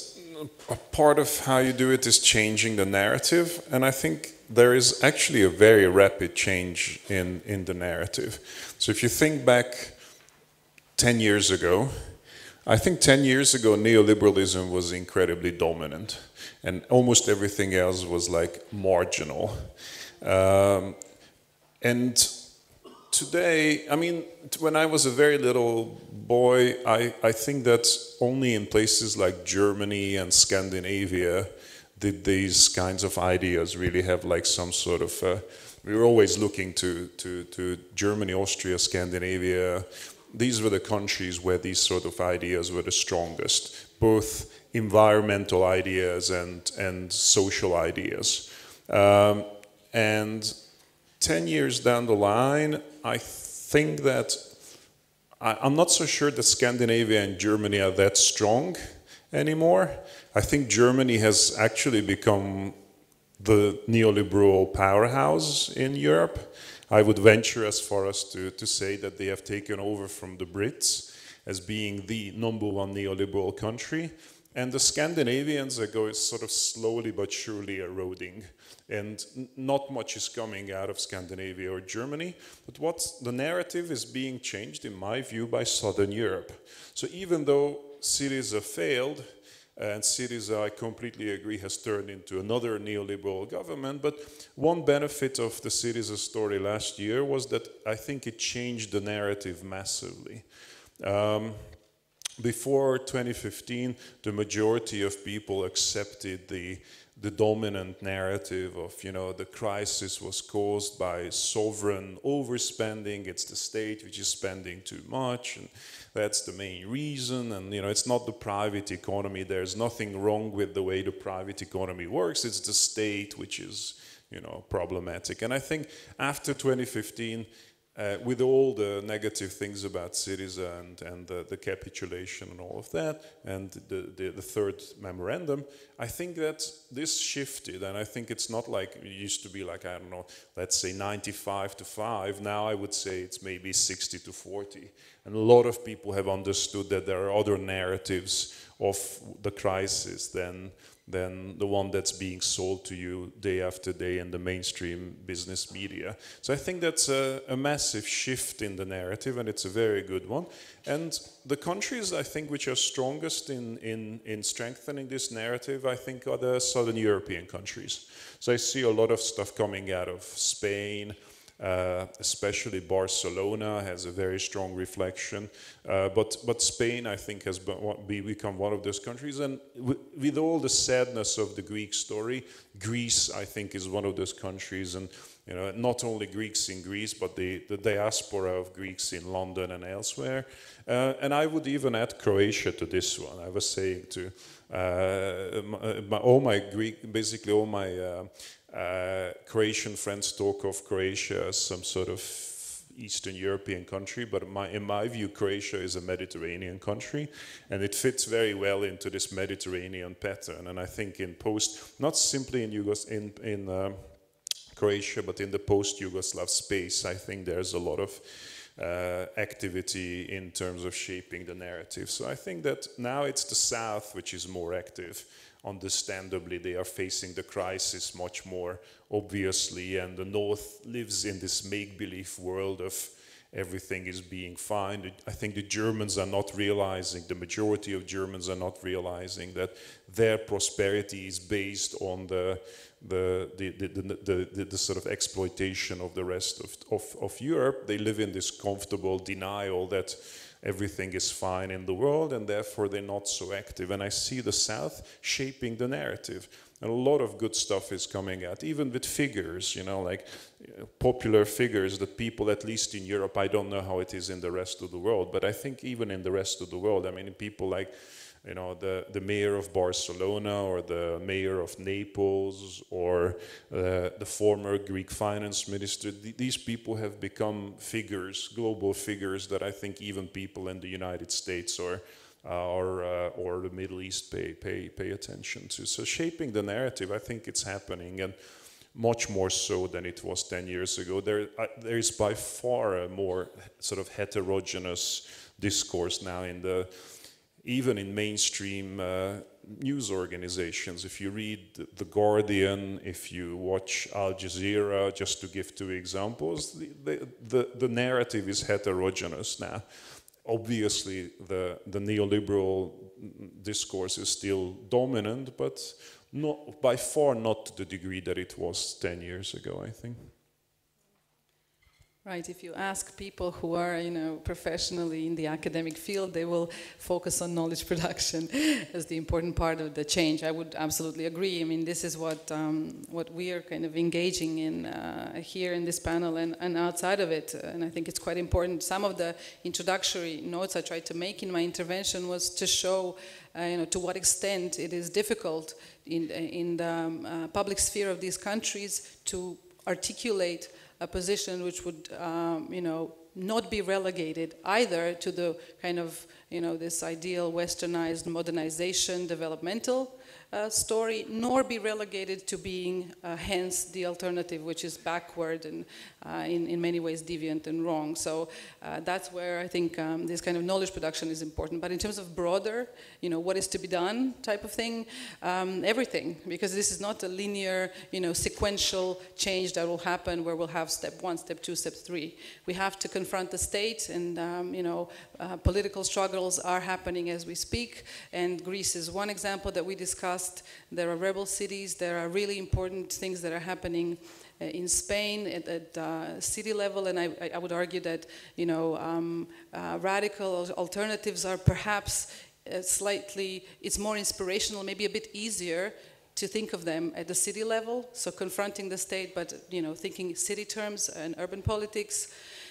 a part of how you do it is changing the narrative, and I think there is actually a very rapid change in, in the narrative. So if you think back 10 years ago, I think 10 years ago neoliberalism was incredibly dominant, and almost everything else was like marginal. Um, and today, I mean, when I was a very little boy, I, I think that only in places like Germany and Scandinavia did these kinds of ideas really have like some sort of. Uh, we were always looking to, to, to Germany, Austria, Scandinavia. These were the countries where these sort of ideas were the strongest, both environmental ideas and, and social ideas. Um, and 10 years down the line, I think that I, am not so sure that Scandinavia and Germany are that strong anymore. I think Germany has actually become the neoliberal powerhouse in Europe. I would venture as far as to, to say that they have taken over from the Brits as being the number one neoliberal country. And the Scandinavians are going sort of slowly but surely eroding. And not much is coming out of Scandinavia or Germany. But what the narrative is being changed, in my view, by Southern Europe. So even though Syriza failed, and Syriza, I completely agree, has turned into another neoliberal government. But one benefit of the Syriza story last year was that I think it changed the narrative massively. Um, before 2015, the majority of people accepted the the dominant narrative of you know the crisis was caused by sovereign overspending. It's the state which is spending too much and that's the main reason. And you know it's not the private economy. There's nothing wrong with the way the private economy works. It's the state which is you know problematic. And i think after 2015 uh, with all the negative things about Syriza and, and the, the, capitulation and all of that, and the, the, the, third memorandum, I think that this shifted, and I think it's not like it used to be like, I don't know, let's say 95 to 5. Now I would say it's maybe 60 to 40. And a lot of people have understood that there are other narratives of the crisis than than the one that's being sold to you day after day in the mainstream business media. So I think that's a, a, massive shift in the narrative, and it's a very good one. And the countries I think which are strongest in, in, in strengthening this narrative, I think, are the southern European countries. So I see a lot of stuff coming out of Spain, uh, especially Barcelona has a very strong reflection. Uh, but, but Spain, I think, has be, become one of those countries. And with all the sadness of the Greek story, Greece, I think, is one of those countries. And you know, not only Greeks in Greece, but the, the diaspora of Greeks in London and elsewhere. Uh, and I would even add Croatia to this one. I was saying to uh, my, my, all my Greek, basically all my uh, Croatian friends talk of Croatia as some sort of Eastern European country, but in my, in my, view, Croatia is a Mediterranean country, and it fits very well into this Mediterranean pattern. And I think in post, not simply in Yugos, in, in uh, Croatia, but in the post-Yugoslav space, I think there's a lot of uh, activity in terms of shaping the narrative. So I think that now it's the South which is more active understandably they are facing the crisis much more obviously and the north lives in this make-believe world of everything is being fine i think the germans are not realizing the majority of germans are not realizing that their prosperity is based on the the, the, the, the, the, sort of exploitation of the rest of, of, of Europe. They live in this comfortable denial that everything is fine in the world and therefore they're not so active. And I see the South shaping the narrative. And a lot of good stuff is coming out, even with figures, you know, like uh, popular figures that people, at least in Europe, I don't know how it is in the rest of the world, but I think even in the rest of the world, I mean, people like you know, the, the mayor of Barcelona or the mayor of Naples or uh, the former Greek finance minister. Th these people have become figures, global figures that I think even people in the United States or uh, or, uh, or the Middle East pay, pay, pay attention to. So shaping the narrative, I think it's happening. And much more so than it was 10 years ago. There, uh, there is by far a more sort of heterogeneous discourse now in the even in mainstream uh, news organizations. If you read The Guardian, if you watch Al Jazeera, just to give two examples, the, the, the, the narrative is heterogeneous now. Obviously, the, the neoliberal discourse is still dominant, but not, by far not to the degree that it was 10 years ago, I think. Right, if you ask people who are, you know, professionally in the academic field, they will focus on knowledge production as the important part of the change. I would absolutely agree. I mean, this is what, um, what we are kind of engaging in uh, here in this panel and, and outside of it. And I think it's quite important. Some of the introductory notes I tried to make in my intervention was to show uh, you know, to what extent it is difficult in, in the um, uh, public sphere of these countries to articulate a position which would, um, you know, not be relegated either to the kind of, you know, this ideal westernized modernization developmental story, nor be relegated to being uh, hence the alternative, which is backward and uh, in, in many ways deviant and wrong. So uh, that's where I think um, this kind of knowledge production is important. But in terms of broader, you know, what is to be done type of thing, um, everything, because this is not a linear, you know, sequential change that will happen where we'll have step one, step two, step three. We have to confront the state and, um, you know, uh, political struggles are happening as we speak. And Greece is one example that we discussed. There are rebel cities. There are really important things that are happening uh, in Spain at, at uh, city level, and I, I, would argue that you know um, uh, radical alternatives are perhaps uh, slightly it's more inspirational, maybe a bit easier to think of them at the city level. So confronting the state, but you know thinking city terms and urban politics.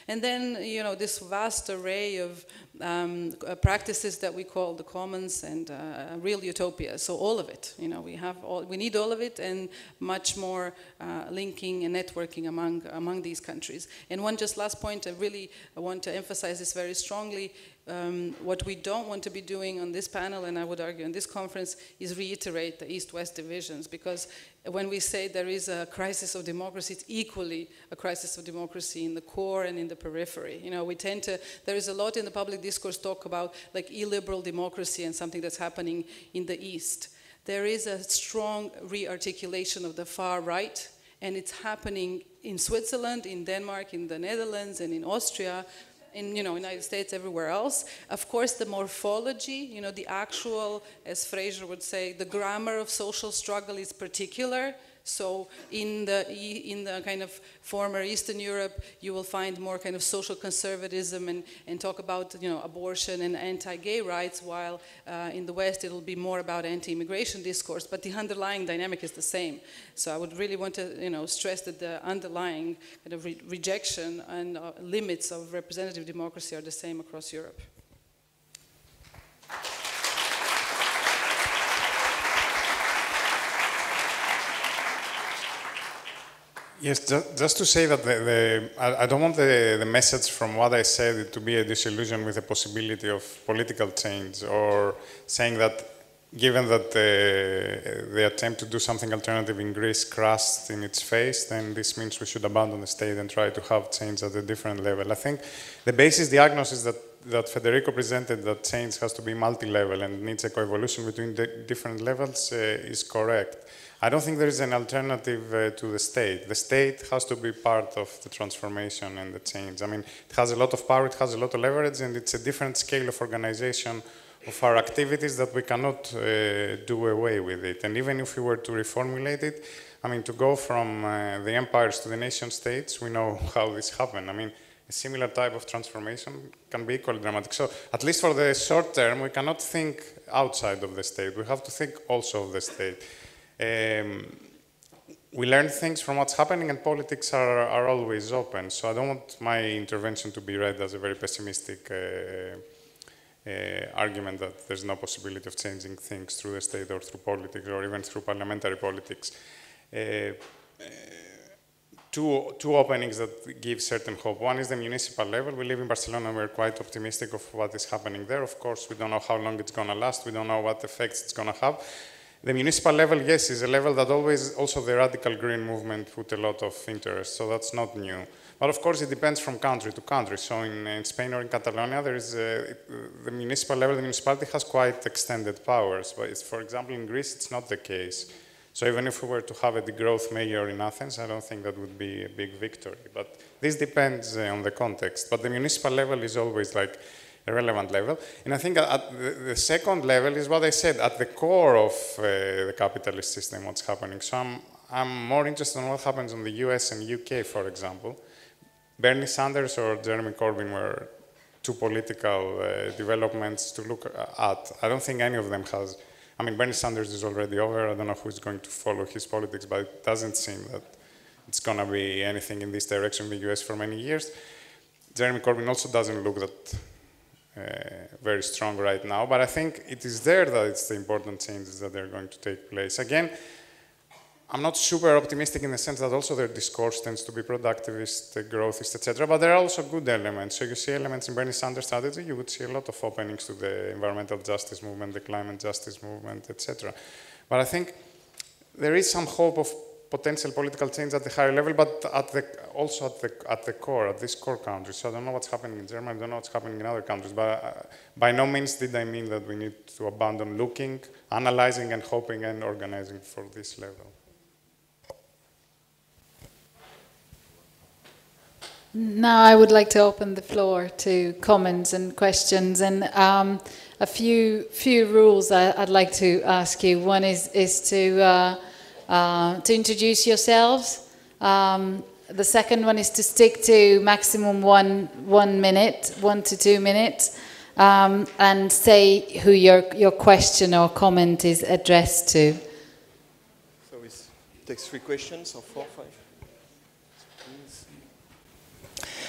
And then, you know, this vast array of um, uh, practices that we call the commons and uh, real utopia. So all of it, you know, we have all, we need all of it and much more uh, linking and networking among, among these countries. And one just last point, I really want to emphasize this very strongly, um, what we don't want to be doing on this panel, and I would argue on this conference, is reiterate the East-West divisions, because when we say there is a crisis of democracy, it's equally a crisis of democracy in the core and in the periphery. You know, we tend to, there is a lot in the public discourse talk about like illiberal democracy and something that's happening in the East. There is a strong re-articulation of the far right, and it's happening in Switzerland, in Denmark, in the Netherlands, and in Austria, in you know United States, everywhere else. Of course, the morphology, you know, the actual, as Fraser would say, the grammar of social struggle is particular. So in the in the kind of former Eastern Europe, you will find more kind of social conservatism and, and talk about you know abortion and anti-gay rights, while uh, in the West it'll be more about anti-immigration discourse. But the underlying dynamic is the same. So I would really want to you know stress that the underlying kind of re rejection and uh, limits of representative democracy are the same across Europe. Yes, just, just to say that the, the I, I, don't want the, the message from what I said to be a disillusion with the possibility of political change or saying that given that the, the attempt to do something alternative in Greece crashed in its face, then this means we should abandon the state and try to have change at a different level. I think the basis diagnosis that, that Federico presented, that change has to be multi-level and needs a coevolution between the different levels, uh, is correct. I don't think there is an alternative uh, to the state. The state has to be part of the transformation and the change. I mean, it has a lot of power, it has a lot of leverage, and it's a different scale of organization of our activities that we cannot uh, do away with it. And even if we were to reformulate it, I mean, to go from uh, the empires to the nation states, we know how this happened. I mean, a similar type of transformation can be equally dramatic. So, at least for the short term, we cannot think outside of the state. We have to think also of the state. Um, we learn things from what's happening, and politics are, are always open. So I don't want my intervention to be read as a very pessimistic uh, uh, argument that there's no possibility of changing things through the state or through politics or even through parliamentary politics. Uh, two, two openings that give certain hope. One is the municipal level. We live in Barcelona. We're quite optimistic of what is happening there. Of course, we don't know how long it's going to last. We don't know what effects it's going to have. The municipal level, yes, is a level that always also the radical green movement put a lot of interest. So that's not new. But of course, it depends from country to country. So in, in Spain or in Catalonia, there is a, the municipal level, the municipality has quite extended powers. But for example, in Greece, it's not the case. So even if we were to have a degrowth mayor in Athens, I don't think that would be a big victory. But this depends uh, on the context. But the municipal level is always like relevant level. And I think at the, second level is what I said, at the core of uh, the capitalist system, what's happening. So I'm, I'm more interested in what happens in the US and UK, for example. Bernie Sanders or Jeremy Corbyn were two political uh, developments to look at. I don't think any of them has I mean, Bernie Sanders is already over. I don't know who's going to follow his politics, but it doesn't seem that it's going to be anything in this direction in the US for many years. Jeremy Corbyn also doesn't look that Uh, very strong right now, but I think it is there that it's the important changes that are going to take place. Again, I'm not super optimistic in the sense that also their discourse tends to be productivist, uh, growthist, etc. But there are also good elements. So you see elements in Bernie Sanders' strategy. You would see a lot of openings to the environmental justice movement, the climate justice movement, etc. But I think there is some hope of potential political change at the higher level, but at the, also at the, at the core, at this core country. So I don't know what's happening in Germany, I don't know what's happening in other countries, but uh, by no means did I mean that we need to abandon looking, analyzing, and hoping and organizing for this level. Now I would like to open the floor to comments and questions, and um, a few few rules I, would like to ask you. One is is to uh, uh, to introduce yourselves. Um, the second one is to stick to maximum one one minute, one to two minutes, um, and say who your your question or comment is addressed to. So it takes three questions or four, five.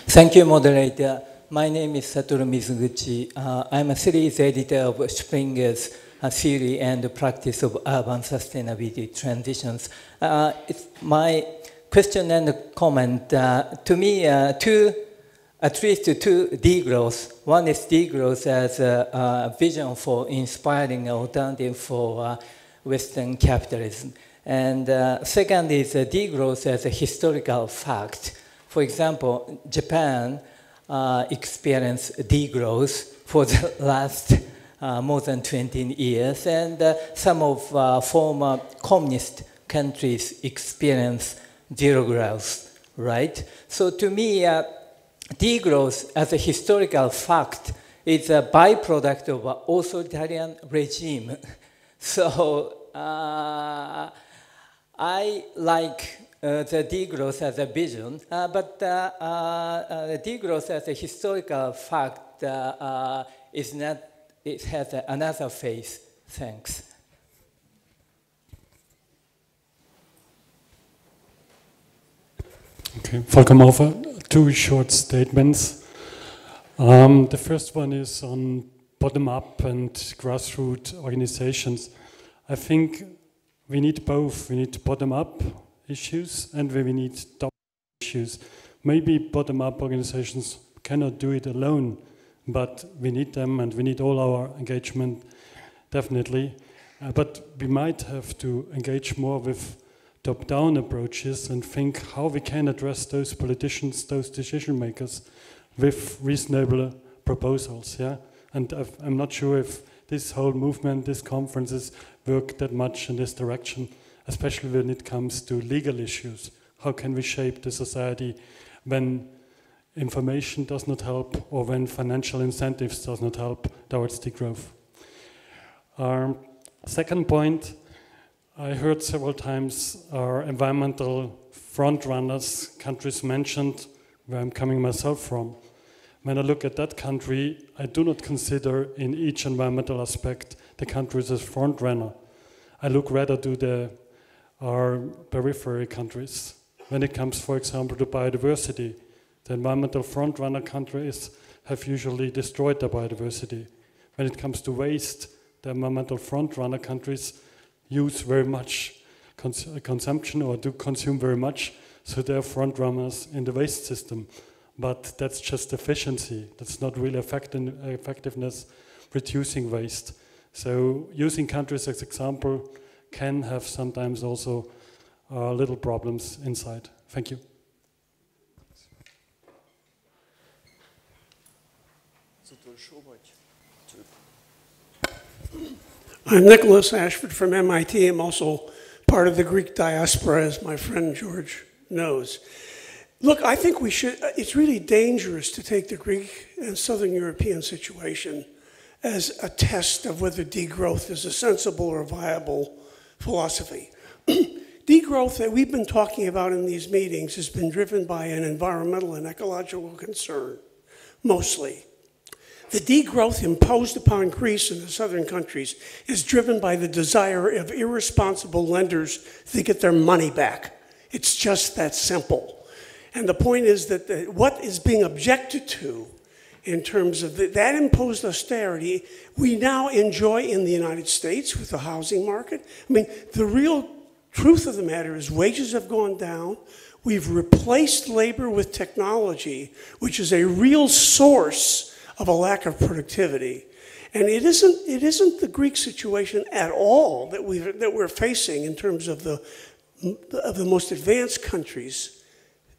Thank you, moderator. My name is Satoru Mizuguchi. Uh, I'm a series editor of Springer's uh, theory and the practice of urban sustainability transitions. Uh, it's my question and comment. Uh, to me, uh, two, at least two degrowth. One is degrowth as a, a vision for inspiring alternative for uh, Western capitalism. And second is degrowth as a historical fact for example, Japan uh, experienced degrowth for the last uh, more than 20 years, and uh, some of uh, former communist countries experience zero growth, right? So to me, uh, degrowth as a historical fact is a byproduct of an authoritarian regime. So uh, I like uh, the degrowth as a vision, uh, but uh, uh the degrowth as a historical fact uh, uh, is not, it has another face. Thanks. Okay, Volker Maufer, two short statements. Um, the first one is on bottom-up and grassroots organizations. I think we need both. We need bottom-up issues and we need top issues. Maybe bottom-up organizations cannot do it alone, but we need them and we need all our engagement, definitely. Uh, but we might have to engage more with top-down approaches and think how we can address those politicians, those decision makers with reasonable proposals, yeah? And i I'm not sure if this whole movement, these conferences work that much in this direction especially when it comes to legal issues. How can we shape the society when information does not help or when financial incentives does not help towards the growth? Um, second point, I heard several times our environmental front runners, countries mentioned, where I'm coming myself from. When I look at that country, I do not consider in each environmental aspect the country as a front runner. I look rather to the are periphery countries. When it comes, for example, to biodiversity, the environmental frontrunner countries have usually destroyed their biodiversity. when it comes to waste, the environmental front-runner countries use very much cons consumption or do consume very much, so they're front runners in the waste system. But that's just efficiency. That's not really effectiveness reducing waste. So using countries as example can have sometimes also uh, little problems inside. Thank you. I'm Nicholas Ashford from MIT. I'm also part of the Greek diaspora, as my friend George knows. Look, I think we should, uh, it's really dangerous to take the Greek and Southern European situation as a test of whether degrowth is a sensible or viable philosophy. degrowth that we've been talking about in these meetings has been driven by an environmental and ecological concern, mostly. The degrowth imposed upon Greece and the southern countries is driven by the desire of irresponsible lenders to get their money back. It's just that simple. And the point is that the, what is being objected to in terms of the, that imposed austerity we now enjoy in the United States with the housing market. I mean, the real truth of the matter is wages have gone down. We've replaced labor with technology, which is a real source of a lack of productivity. And it isn't, it isn't the Greek situation at all that, we that we're facing in terms of the, of the most advanced countries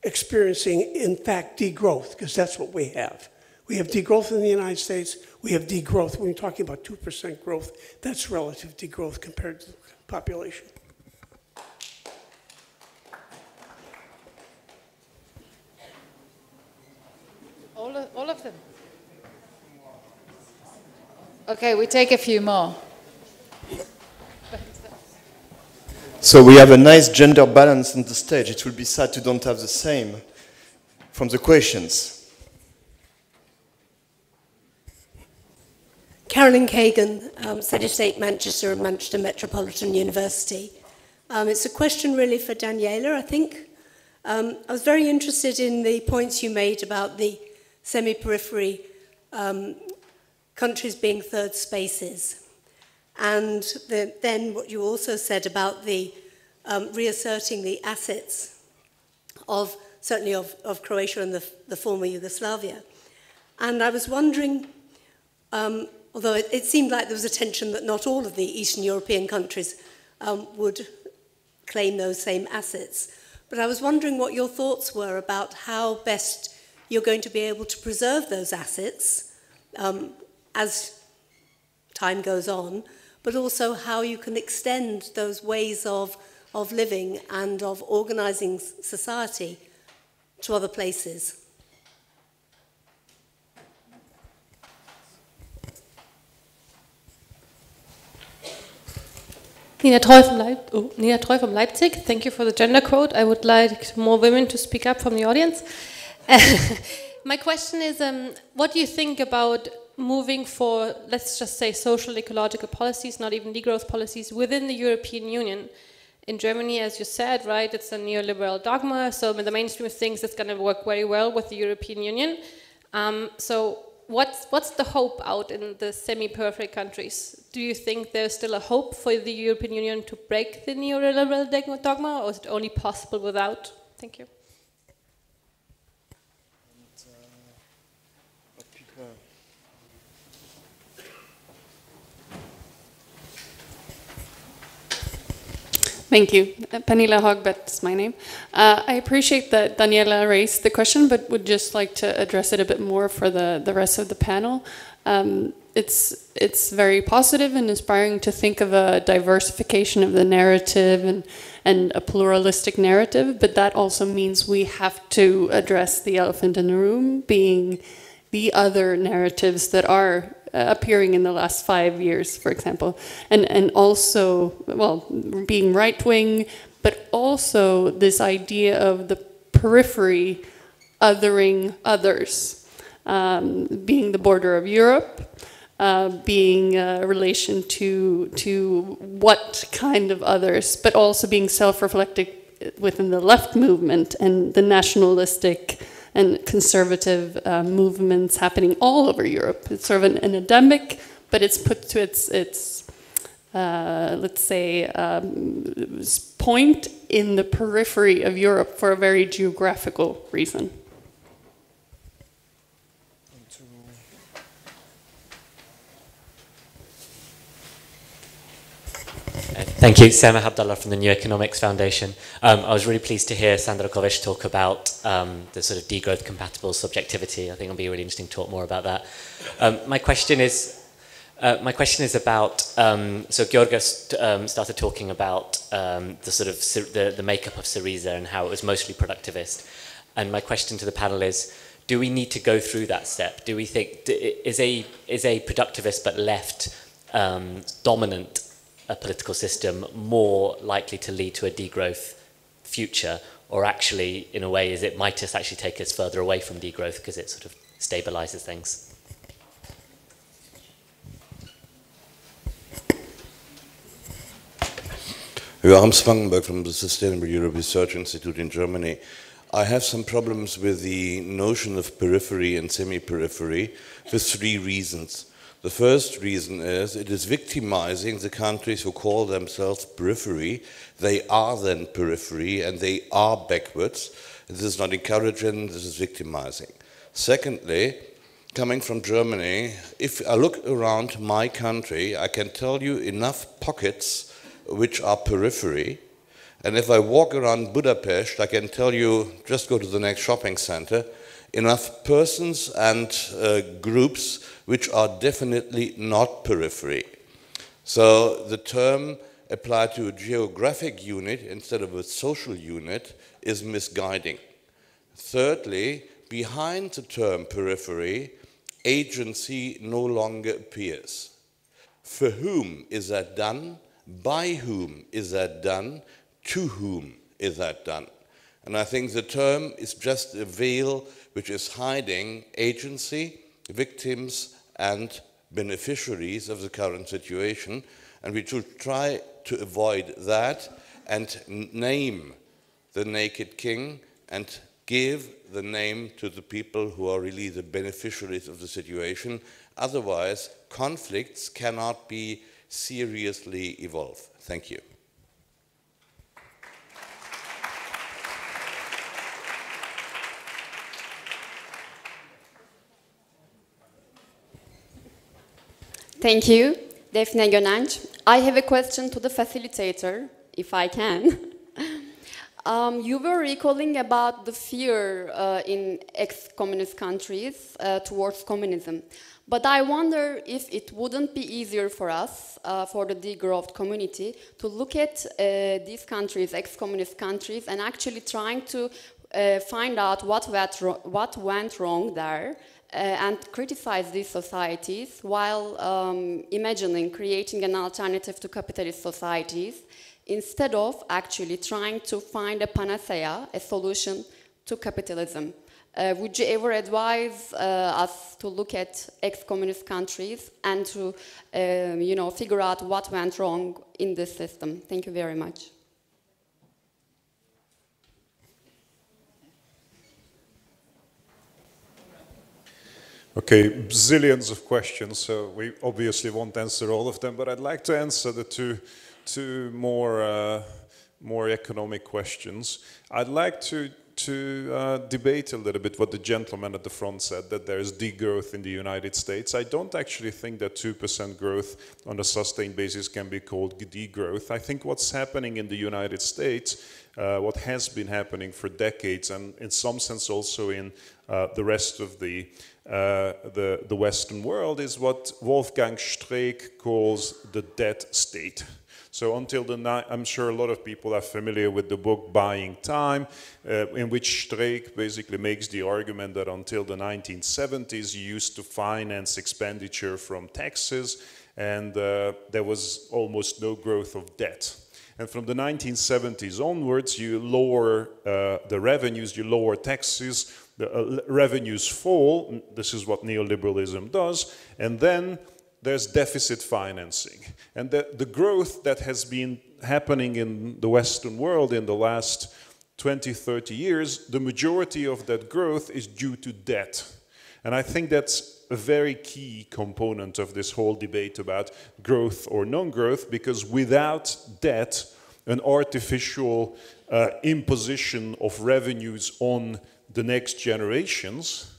experiencing, in fact, degrowth, because that's what we have. We have degrowth in the United States. We have degrowth. When you're talking about 2% growth, that's relative degrowth compared to the population. All of, all of them. Okay, we take a few more. So we have a nice gender balance on the stage. It will be sad to don't have the same from the questions. Carolyn Kagan, um, Steady State Manchester and Manchester Metropolitan University. Um, it's a question really for Danijela, I think. Um, I was very interested in the points you made about the semi-periphery um, countries being third spaces. And the, then what you also said about the um, reasserting the assets of, certainly of, of Croatia and the, the former Yugoslavia. And I was wondering, um, although it, it seemed like there was a tension that not all of the Eastern European countries um, would claim those same assets. But I was wondering what your thoughts were about how best you're going to be able to preserve those assets um, as time goes on, but also how you can extend those ways of, of living and of organizing society to other places. Nina Treu, from oh, from Leipzig. Thank you for the gender quote. I would like more women to speak up from the audience. My question is, um, what do you think about moving for, let's just say, social ecological policies, not even degrowth policies, within the European Union. In Germany, as you said, right, it's a neoliberal dogma, so the mainstream of things, it's going to work very well with the European Union. Um, so what's, what's the hope out in the semi-peripheral countries? Do you think there's still a hope for the European Union to break the neoliberal dogma, or is it only possible without? Thank you. Thank you. Pernilla Hagbert is my name. Uh, I appreciate that Danijela raised the question, but would just like to address it a bit more for the, the rest of the panel. Um, it's, it's very positive and inspiring to think of a diversification of the narrative and, and a pluralistic narrative, but that also means we have to address the elephant in the room, being the other narratives that are uh, appearing in the last five years, for example, and and also well being right wing, but also this idea of the periphery othering others, um, being the border of Europe. Uh, being a relation to to what kind of others, but also being self-reflective within the left movement and the nationalistic and conservative uh, movements happening all over Europe. It's sort of an, an endemic but it's put to its its uh, let's say um, point in the periphery of Europe for a very geographical reason. Thank you. Saamah Abdallah from the New Economics Foundation. Um, I was really pleased to hear Szandra Koves talk about um, the sort of degrowth compatible subjectivity. I think it'll be really interesting to talk more about that. Um, my question is, uh, my question is about, um, so Georgios um, started talking about um, the sort of the, the makeup of Syriza and how it was mostly productivist. And my question to the panel is, do we need to go through that step? Do we think, is a, is a productivist but left dominant a political system more likely to lead to a degrowth future, or actually, in a way, is it might just actually take us further away from degrowth because it sort of stabilizes things? Joachim Spangenberg from the Sustainable Europe Research Institute in Germany. I have some problems with the notion of periphery and semi-periphery for three reasons. The first reason is it is victimizing the countries who call themselves periphery. They are then periphery and they are backwards. This is not encouraging, this is victimizing. Secondly, coming from Germany, if I look around my country, I can tell you enough pockets which are periphery. And if I walk around Budapest, I can tell you, just go to the next shopping center, enough persons and uh, groups which are definitely not periphery. So the term applied to a geographic unit instead of a social unit is misguiding. Thirdly, behind the term periphery, agency no longer appears. For whom is that done? By whom is that done? To whom is that done? And I think the term is just a veil which is hiding agency, victims, and beneficiaries of the current situation. And we should try to avoid that and name the naked king and give the name to the people who are really the beneficiaries of the situation. Otherwise, conflicts cannot be seriously evolved. Thank you. Thank you, Defne Gönenç. I have a question to the facilitator, if I can. um, you were recalling about the fear uh, in ex-communist countries uh, towards communism. But I wonder if it wouldn't be easier for us, uh, for the degrowth community, to look at uh, these countries, ex-communist countries, and actually trying to uh, find out what went, what went wrong there uh, and criticize these societies while um, imagining creating an alternative to capitalist societies instead of actually trying to find a panacea, a solution to capitalism. Uh, would you ever advise uh, us to look at ex-communist countries and to, um, you know, figure out what went wrong in this system? Thank you very much. Okay, zillions of questions, so we obviously won't answer all of them, but I'd like to answer the two, two more, uh, more economic questions. I'd like to, to uh, debate a little bit what the gentleman at the front said, that there's degrowth in the United States. I don't actually think that 2% growth on a sustained basis can be called degrowth. I think what's happening in the United States uh, what has been happening for decades and in some sense also in uh, the rest of the uh, the, the Western world is what Wolfgang Streeck calls the debt state. So until the night, I'm sure a lot of people are familiar with the book Buying Time, uh, in which Streeck basically makes the argument that until the 1970s, you used to finance expenditure from taxes, and uh, there was almost no growth of debt. And from the 1970s onwards, you lower uh, the revenues, you lower taxes, the uh, revenues fall, this is what neoliberalism does, and then there's deficit financing. And the, the growth that has been happening in the Western world in the last 20, 30 years, the majority of that growth is due to debt. And I think that's a very key component of this whole debate about growth or non growth, because without debt, an artificial uh, imposition of revenues on the next generations,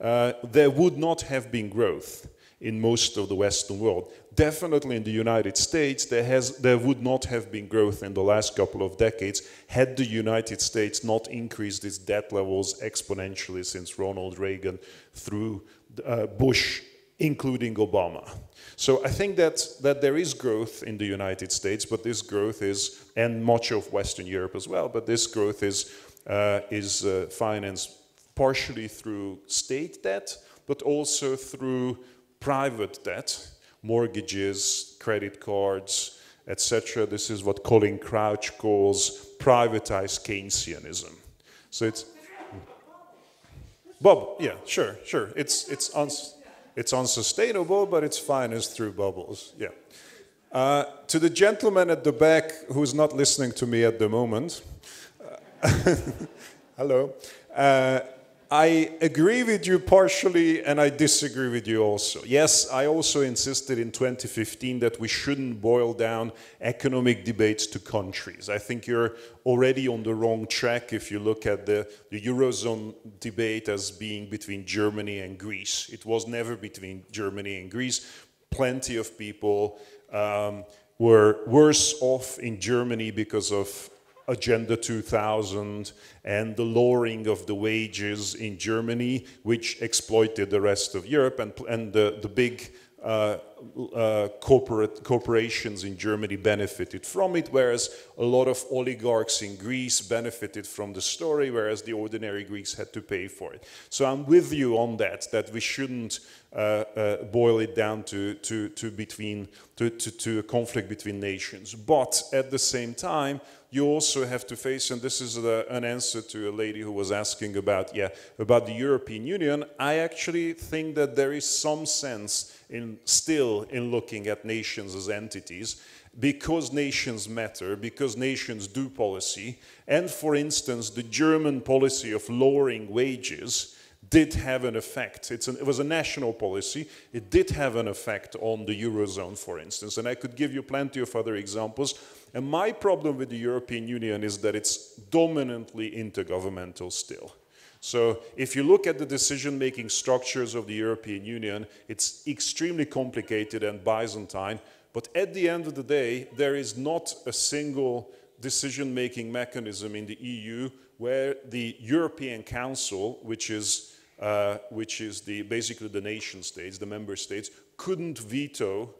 uh, there would not have been growth in most of the Western world. Definitely in the United States, there, has, there would not have been growth in the last couple of decades had the United States not increased its debt levels exponentially since Ronald Reagan through uh, Bush, including Obama. So I think that, that there is growth in the United States, but this growth is, and much of Western Europe as well, but this growth is, is uh, financed partially through state debt, but also through private debt, mortgages, credit cards, etc. This is what Colin Crouch calls privatized Keynesianism. So it's bubble. Yeah, sure, sure. It's it's uns, it's unsustainable, but it's financed through bubbles. Yeah. Uh, to the gentleman at the back who's not listening to me at the moment, uh, hello. Uh, I agree with you partially and I disagree with you also. Yes, I also insisted in 2015 that we shouldn't boil down economic debates to countries. I think you're already on the wrong track if you look at the, the Eurozone debate as being between Germany and Greece. It was never between Germany and Greece. Plenty of people um, were worse off in Germany because of Agenda 2000 and the lowering of the wages in Germany, which exploited the rest of Europe, and, and the, the big uh, uh, corporate corporations in Germany benefited from it, whereas a lot of oligarchs in Greece benefited from the story, whereas the ordinary Greeks had to pay for it. So I'm with you on that, that we shouldn't Uh, uh, boil it down to, to, to between, to, to, to a conflict between nations. But at the same time, you also have to face, and this is a, an answer to a lady who was asking about, yeah, about the European Union. I actually think that there is some sense in still in looking at nations as entities because nations matter, because nations do policy, and for instance, the German policy of lowering wages did have an effect. An, it was a national policy. It did have an effect on the Eurozone, for instance. And I could give you plenty of other examples. And my problem with the European Union is that it's dominantly intergovernmental still. So if you look at the decision-making structures of the European Union, it's extremely complicated and Byzantine. But at the end of the day, there is not a single decision-making mechanism in the EU where the European Council, which is uh, which is the, basically the nation states, the member states, couldn't veto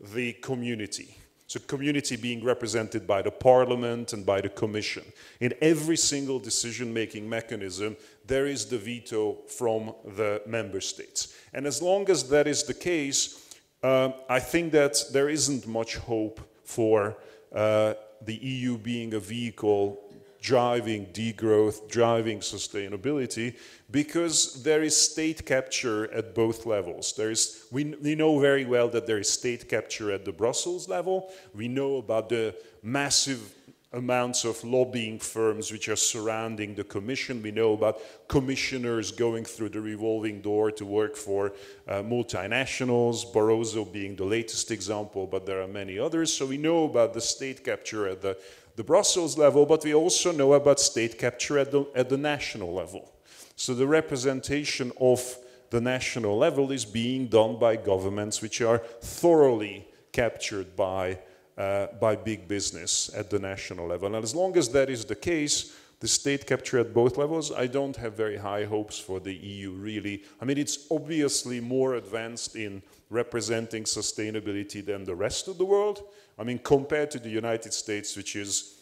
the community. So community being represented by the parliament and by the commission. In every single decision-making mechanism, there is the veto from the member states. And as long as that is the case, uh, I think that there isn't much hope for uh, the EU being a vehicle driving degrowth, driving sustainability, because there is state capture at both levels. There is, we, we know very well that there is state capture at the Brussels level. We know about the massive amounts of lobbying firms which are surrounding the commission. We know about commissioners going through the revolving door to work for uh, multinationals, Barroso being the latest example, but there are many others. So we know about the state capture at the the Brussels level, but we also know about state capture at the, at the national level. So the representation of the national level is being done by governments which are thoroughly captured by, uh, by big business at the national level. And as long as that is the case, the state capture at both levels, I don't have very high hopes for the EU, really. I mean, it's obviously more advanced in representing sustainability than the rest of the world. I mean, compared to the United States, which is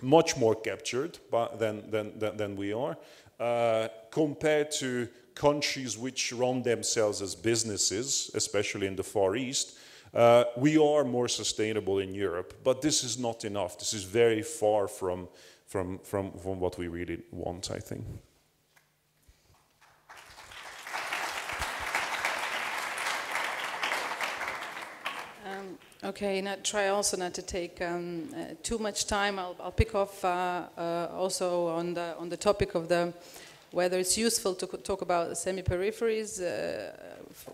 much more captured by, than, than, than, than, we are, uh, compared to countries which run themselves as businesses, especially in the Far East, uh, we are more sustainable in Europe. But this is not enough. This is very far from, from, from, from what we really want, I think. Okay, I try also not to take um, uh, too much time. I'll, I'll pick off uh, uh, also on the on the topic of the whether it's useful to talk about semi-peripheries. Uh,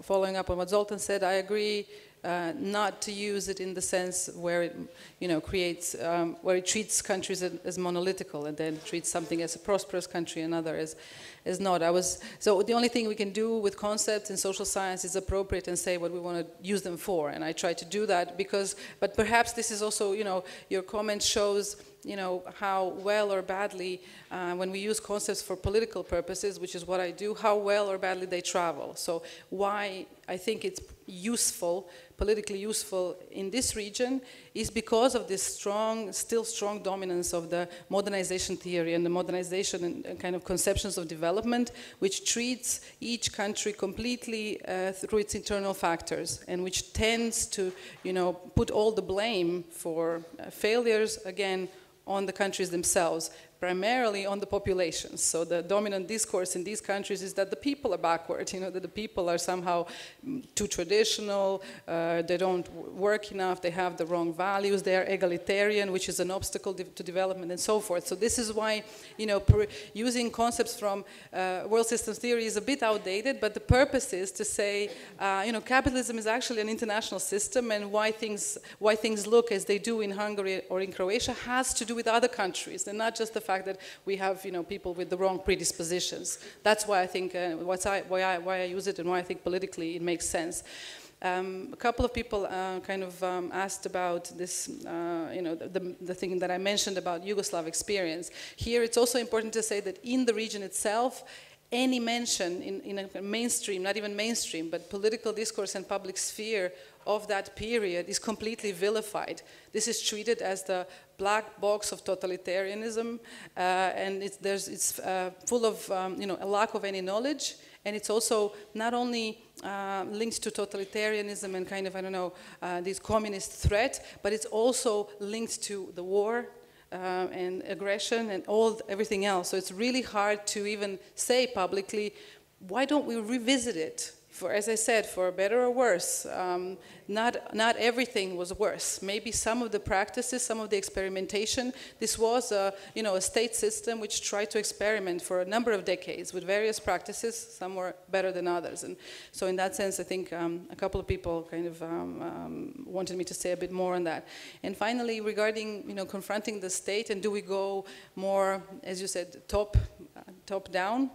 following up on what Zoltán said, I agree uh, not to use it in the sense where it, you know, creates, um, where it treats countries as, as monolithical and then treats something as a prosperous country, another as, as not. I was, so the only thing we can do with concepts in social science is appropriate and say what we want to use them for, and I try to do that because, but perhaps this is also, you know, your comment shows you know, how well or badly, uh, when we use concepts for political purposes, which is what I do, how well or badly they travel. So why I think it's useful politically useful in this region is because of this strong, still strong dominance of the modernization theory and the modernization and, kind of conceptions of development, which treats each country completely uh, through its internal factors and which tends to, you know, put all the blame for uh, failures, again, on the countries themselves primarily on the populations. So the dominant discourse in these countries is that the people are backward, you know, that the people are somehow mm, too traditional, uh, they don't work enough, they have the wrong values, they are egalitarian, which is an obstacle de to development and so forth. So this is why, you know, using concepts from uh, world systems theory is a bit outdated, but the purpose is to say, uh, you know, capitalism is actually an international system and why things, why things look as they do in Hungary or in Croatia has to do with other countries and not just the fact that we have you know, people with the wrong predispositions. That's why I think, uh, I, why, I, why I use it and why I think politically it makes sense. Um, a couple of people uh, kind of um, asked about this, uh, you know, the, the, thing that I mentioned about Yugoslav experience. Here it's also important to say that in the region itself, any mention in, in a mainstream, not even mainstream, but political discourse and public sphere of that period is completely vilified. This is treated as the black box of totalitarianism, uh, and it's, it's uh, full of um, you know, a lack of any knowledge, and it's also not only uh, linked to totalitarianism and kind of, I don't know, uh, this communist threat, but it's also linked to the war, uh, and aggression and all everything else. So it's really hard to even say publicly, why don't we revisit it? For, as I said, for better or worse, um, not, not everything was worse. Maybe some of the practices, some of the experimentation, this was a, you know, a state system which tried to experiment for a number of decades with various practices, some were better than others. And so in that sense, I think um, a couple of people kind of um, um wanted me to say a bit more on that. And finally, regarding, you know, confronting the state and do we go more, as you said, top, uh, top down?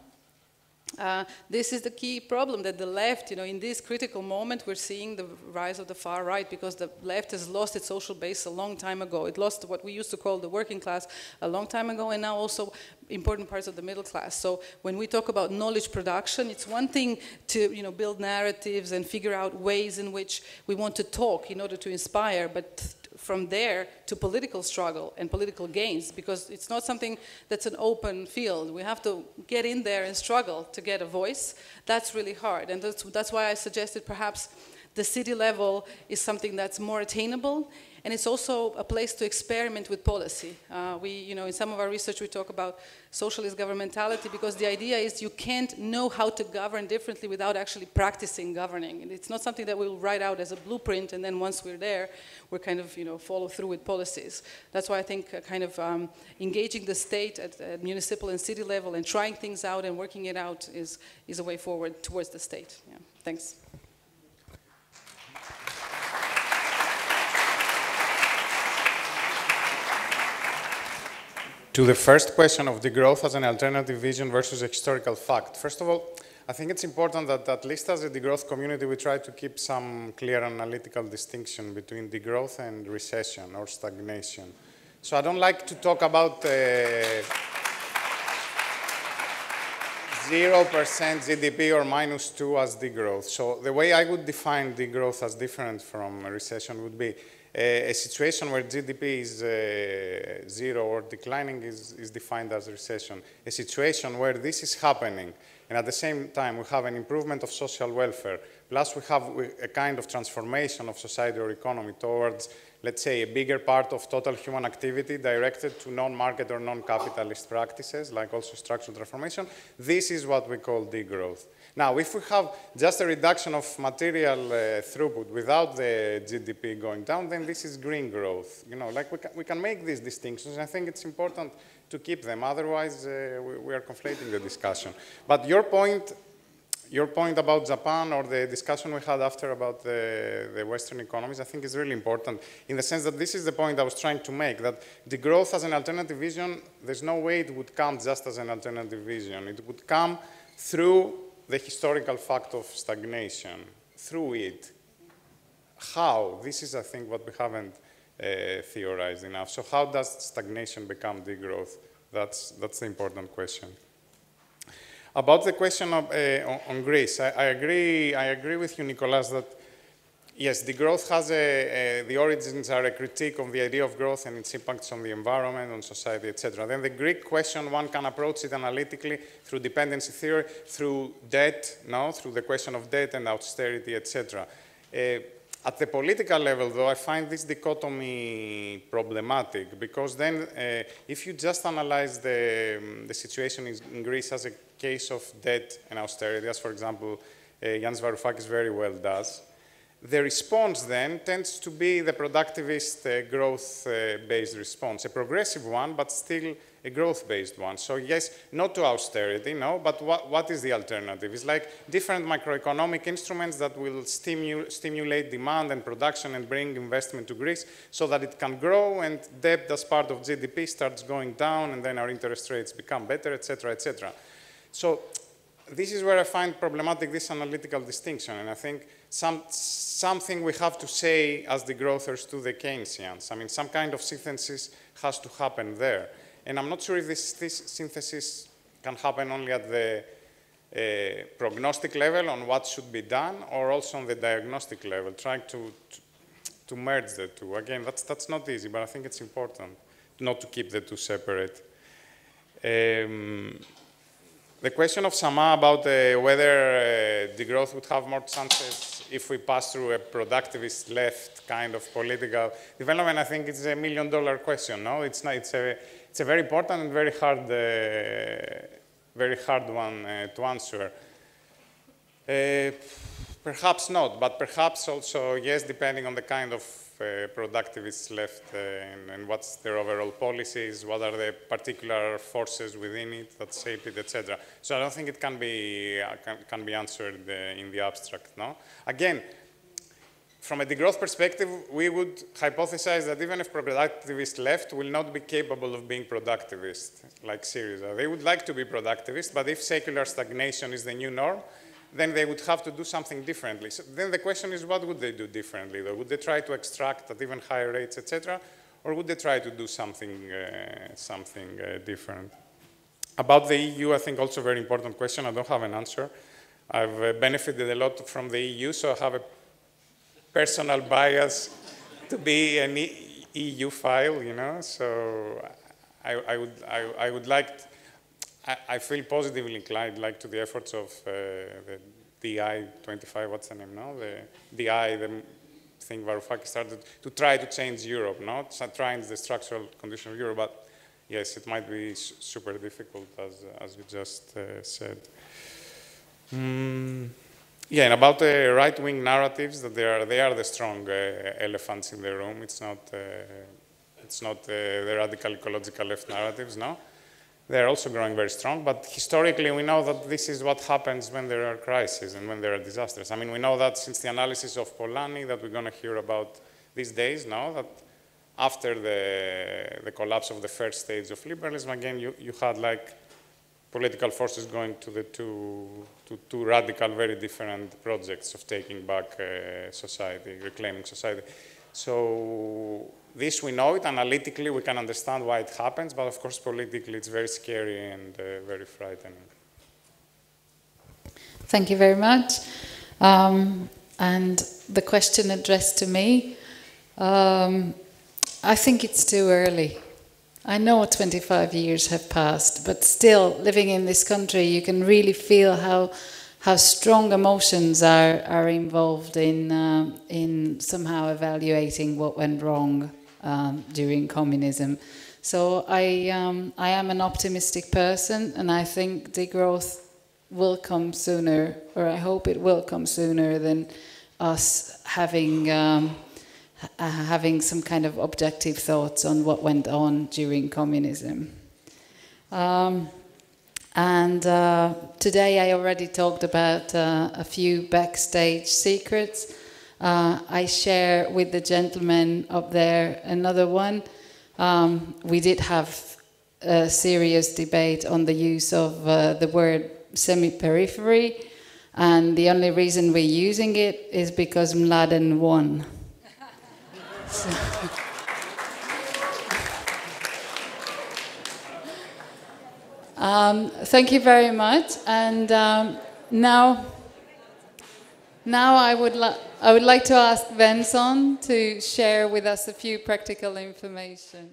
Uh, this is the key problem that the left, you know, in this critical moment, we're seeing the rise of the far right because the left has lost its social base a long time ago. It lost what we used to call the working class a long time ago, and now also important parts of the middle class. So when we talk about knowledge production, it's one thing to, you know, build narratives and figure out ways in which we want to talk in order to inspire, but from there to political struggle and political gains because it's not something that's an open field. We have to get in there and struggle to get a voice. That's really hard. And that's, that's why I suggested perhaps the city level is something that's more attainable and it's also a place to experiment with policy. Uh, we, you know, in some of our research we talk about socialist governmentality because the idea is you can't know how to govern differently without actually practicing governing. And it's not something that we'll write out as a blueprint and then once we're there, we're kind of, you know, follow through with policies. That's why I think uh, kind of um, engaging the state at, at, municipal and city level and trying things out and working it out is, is a way forward towards the state. Yeah. Thanks. To the first question of degrowth as an alternative vision versus historical fact. First of all, I think it's important that at least as a degrowth community, we try to keep some clear analytical distinction between degrowth and recession or stagnation. So I don't like to talk about uh, 0% GDP or minus 2 as degrowth. So the way I would define degrowth as different from recession would be a, situation where GDP is uh, zero or declining is, is defined as recession. A situation where this is happening and at the same time we have an improvement of social welfare, plus we have a kind of transformation of society or economy towards, let's say, a bigger part of total human activity directed to non-market or non-capitalist practices, like also structural transformation. This is what we call degrowth. Now, if we have just a reduction of material uh, throughput without the GDP going down, then this is green growth. You know, like we can, we can make these distinctions. I think it's important to keep them. Otherwise, uh, we, we, are conflating the discussion. But your point, your point about Japan or the discussion we had after about the, the Western economies, I think is really important in the sense that this is the point I was trying to make, that degrowth as an alternative vision, there's no way it would come just as an alternative vision. It would come through the historical fact of stagnation through it. How? This is, I think, what we haven't uh, theorized enough. So how does stagnation become degrowth? That's, that's the important question. About the question of, uh, on, on, Greece, I, I, agree, I agree with you, Nicholas, that Yes, degrowth has a, a, the origins are a critique of the idea of growth and its impacts on the environment, on society, etc. Then the Greek question, one can approach it analytically through dependency theory, through debt, no, through the question of debt and austerity, etc. Uh, at the political level, though, I find this dichotomy problematic because then uh, if you just analyze the, um, the situation in, Greece as a case of debt and austerity, as for example, uh, Yanis Varoufakis very well does, the response then tends to be the productivist uh, growth-based uh, response, a progressive one, but still a growth-based one. So yes, not to austerity, no, but what, what is the alternative? It's like different macroeconomic instruments that will stimu stimulate demand and production and bring investment to Greece so that it can grow and debt as part of GDP starts going down and then our interest rates become better, etc., etc. So this is where I find problematic this analytical distinction, and I think some, something we have to say as degrowthers to the Keynesians. I mean, some kind of synthesis has to happen there. And I'm not sure if this, this synthesis can happen only at the uh, prognostic level on what should be done or also on the diagnostic level, trying to, to, to merge the two. Again, that's, that's not easy, but I think it's important not to keep the two separate. Um, the question of Saamah about uh, whether uh, degrowth would have more chances if we pass through a productivist left kind of political development, I think it's a million dollar question. No, it's not. It's a it's a very important and very hard uh, very hard one uh, to answer. Uh, perhaps not, but perhaps also yes, depending on the kind of uh, productivists left uh, and, and, what's their overall policies, what are the particular forces within it that shape it, etc. So I don't think it can be, uh, can, can, be answered in the abstract, no? Again, from a degrowth perspective, we would hypothesize that even if productivists left, will not be capable of being productivist, like Syriza. They would like to be productivist, but if secular stagnation is the new norm, then they would have to do something differently. So then the question is, what would they do differently? Though? Would they try to extract at even higher rates, etc., or would they try to do something, uh, something uh, different? About the EU, I think also a very important question. I don't have an answer. I've uh, benefited a lot from the EU, so I have a personal bias to be an e EU file, you know. So I, I would, I, I would like I, feel positively inclined, like to the efforts of uh, the DiEM 25, what's the name now? The DI, the thing Varoufakis started to try to change Europe, not trying the structural condition of Europe, but yes, it might be super difficult, as, as you just uh, said. Mm. Yeah, and about the right-wing narratives, that they are, they are the strong uh, elephants in the room. It's not, uh, it's not uh, the radical ecological left narratives, no? They're also growing very strong, but historically we know that this is what happens when there are crises and when there are disasters. I mean, we know that since the analysis of Polanyi that we're going to hear about these days now, that after the, the collapse of the first stage of liberalism, again, you, you had like political forces going to the two, to two radical, very different projects of taking back uh, society, reclaiming society. So this we know it analytically, we can understand why it happens, but of course politically it's very scary and uh, very frightening. Thank you very much. Um, and the question addressed to me, um, I think it's too early. I know 25 years have passed, but still living in this country, you can really feel how how strong emotions are, are involved in, uh, in somehow evaluating what went wrong um, during communism. So I, um, I am an optimistic person, and I think the growth will come sooner, or I hope it will come sooner than us having um, having some kind of objective thoughts on what went on during communism. Um, and uh, today I already talked about uh, a few backstage secrets. Uh, I share with the gentleman up there another one. Um, we did have a serious debate on the use of uh, the word semi-periphery, and the only reason we're using it is because Mladen won. so. Um, thank you very much. And um, now, now I would, I would like to ask Vincent to share with us a few practical information.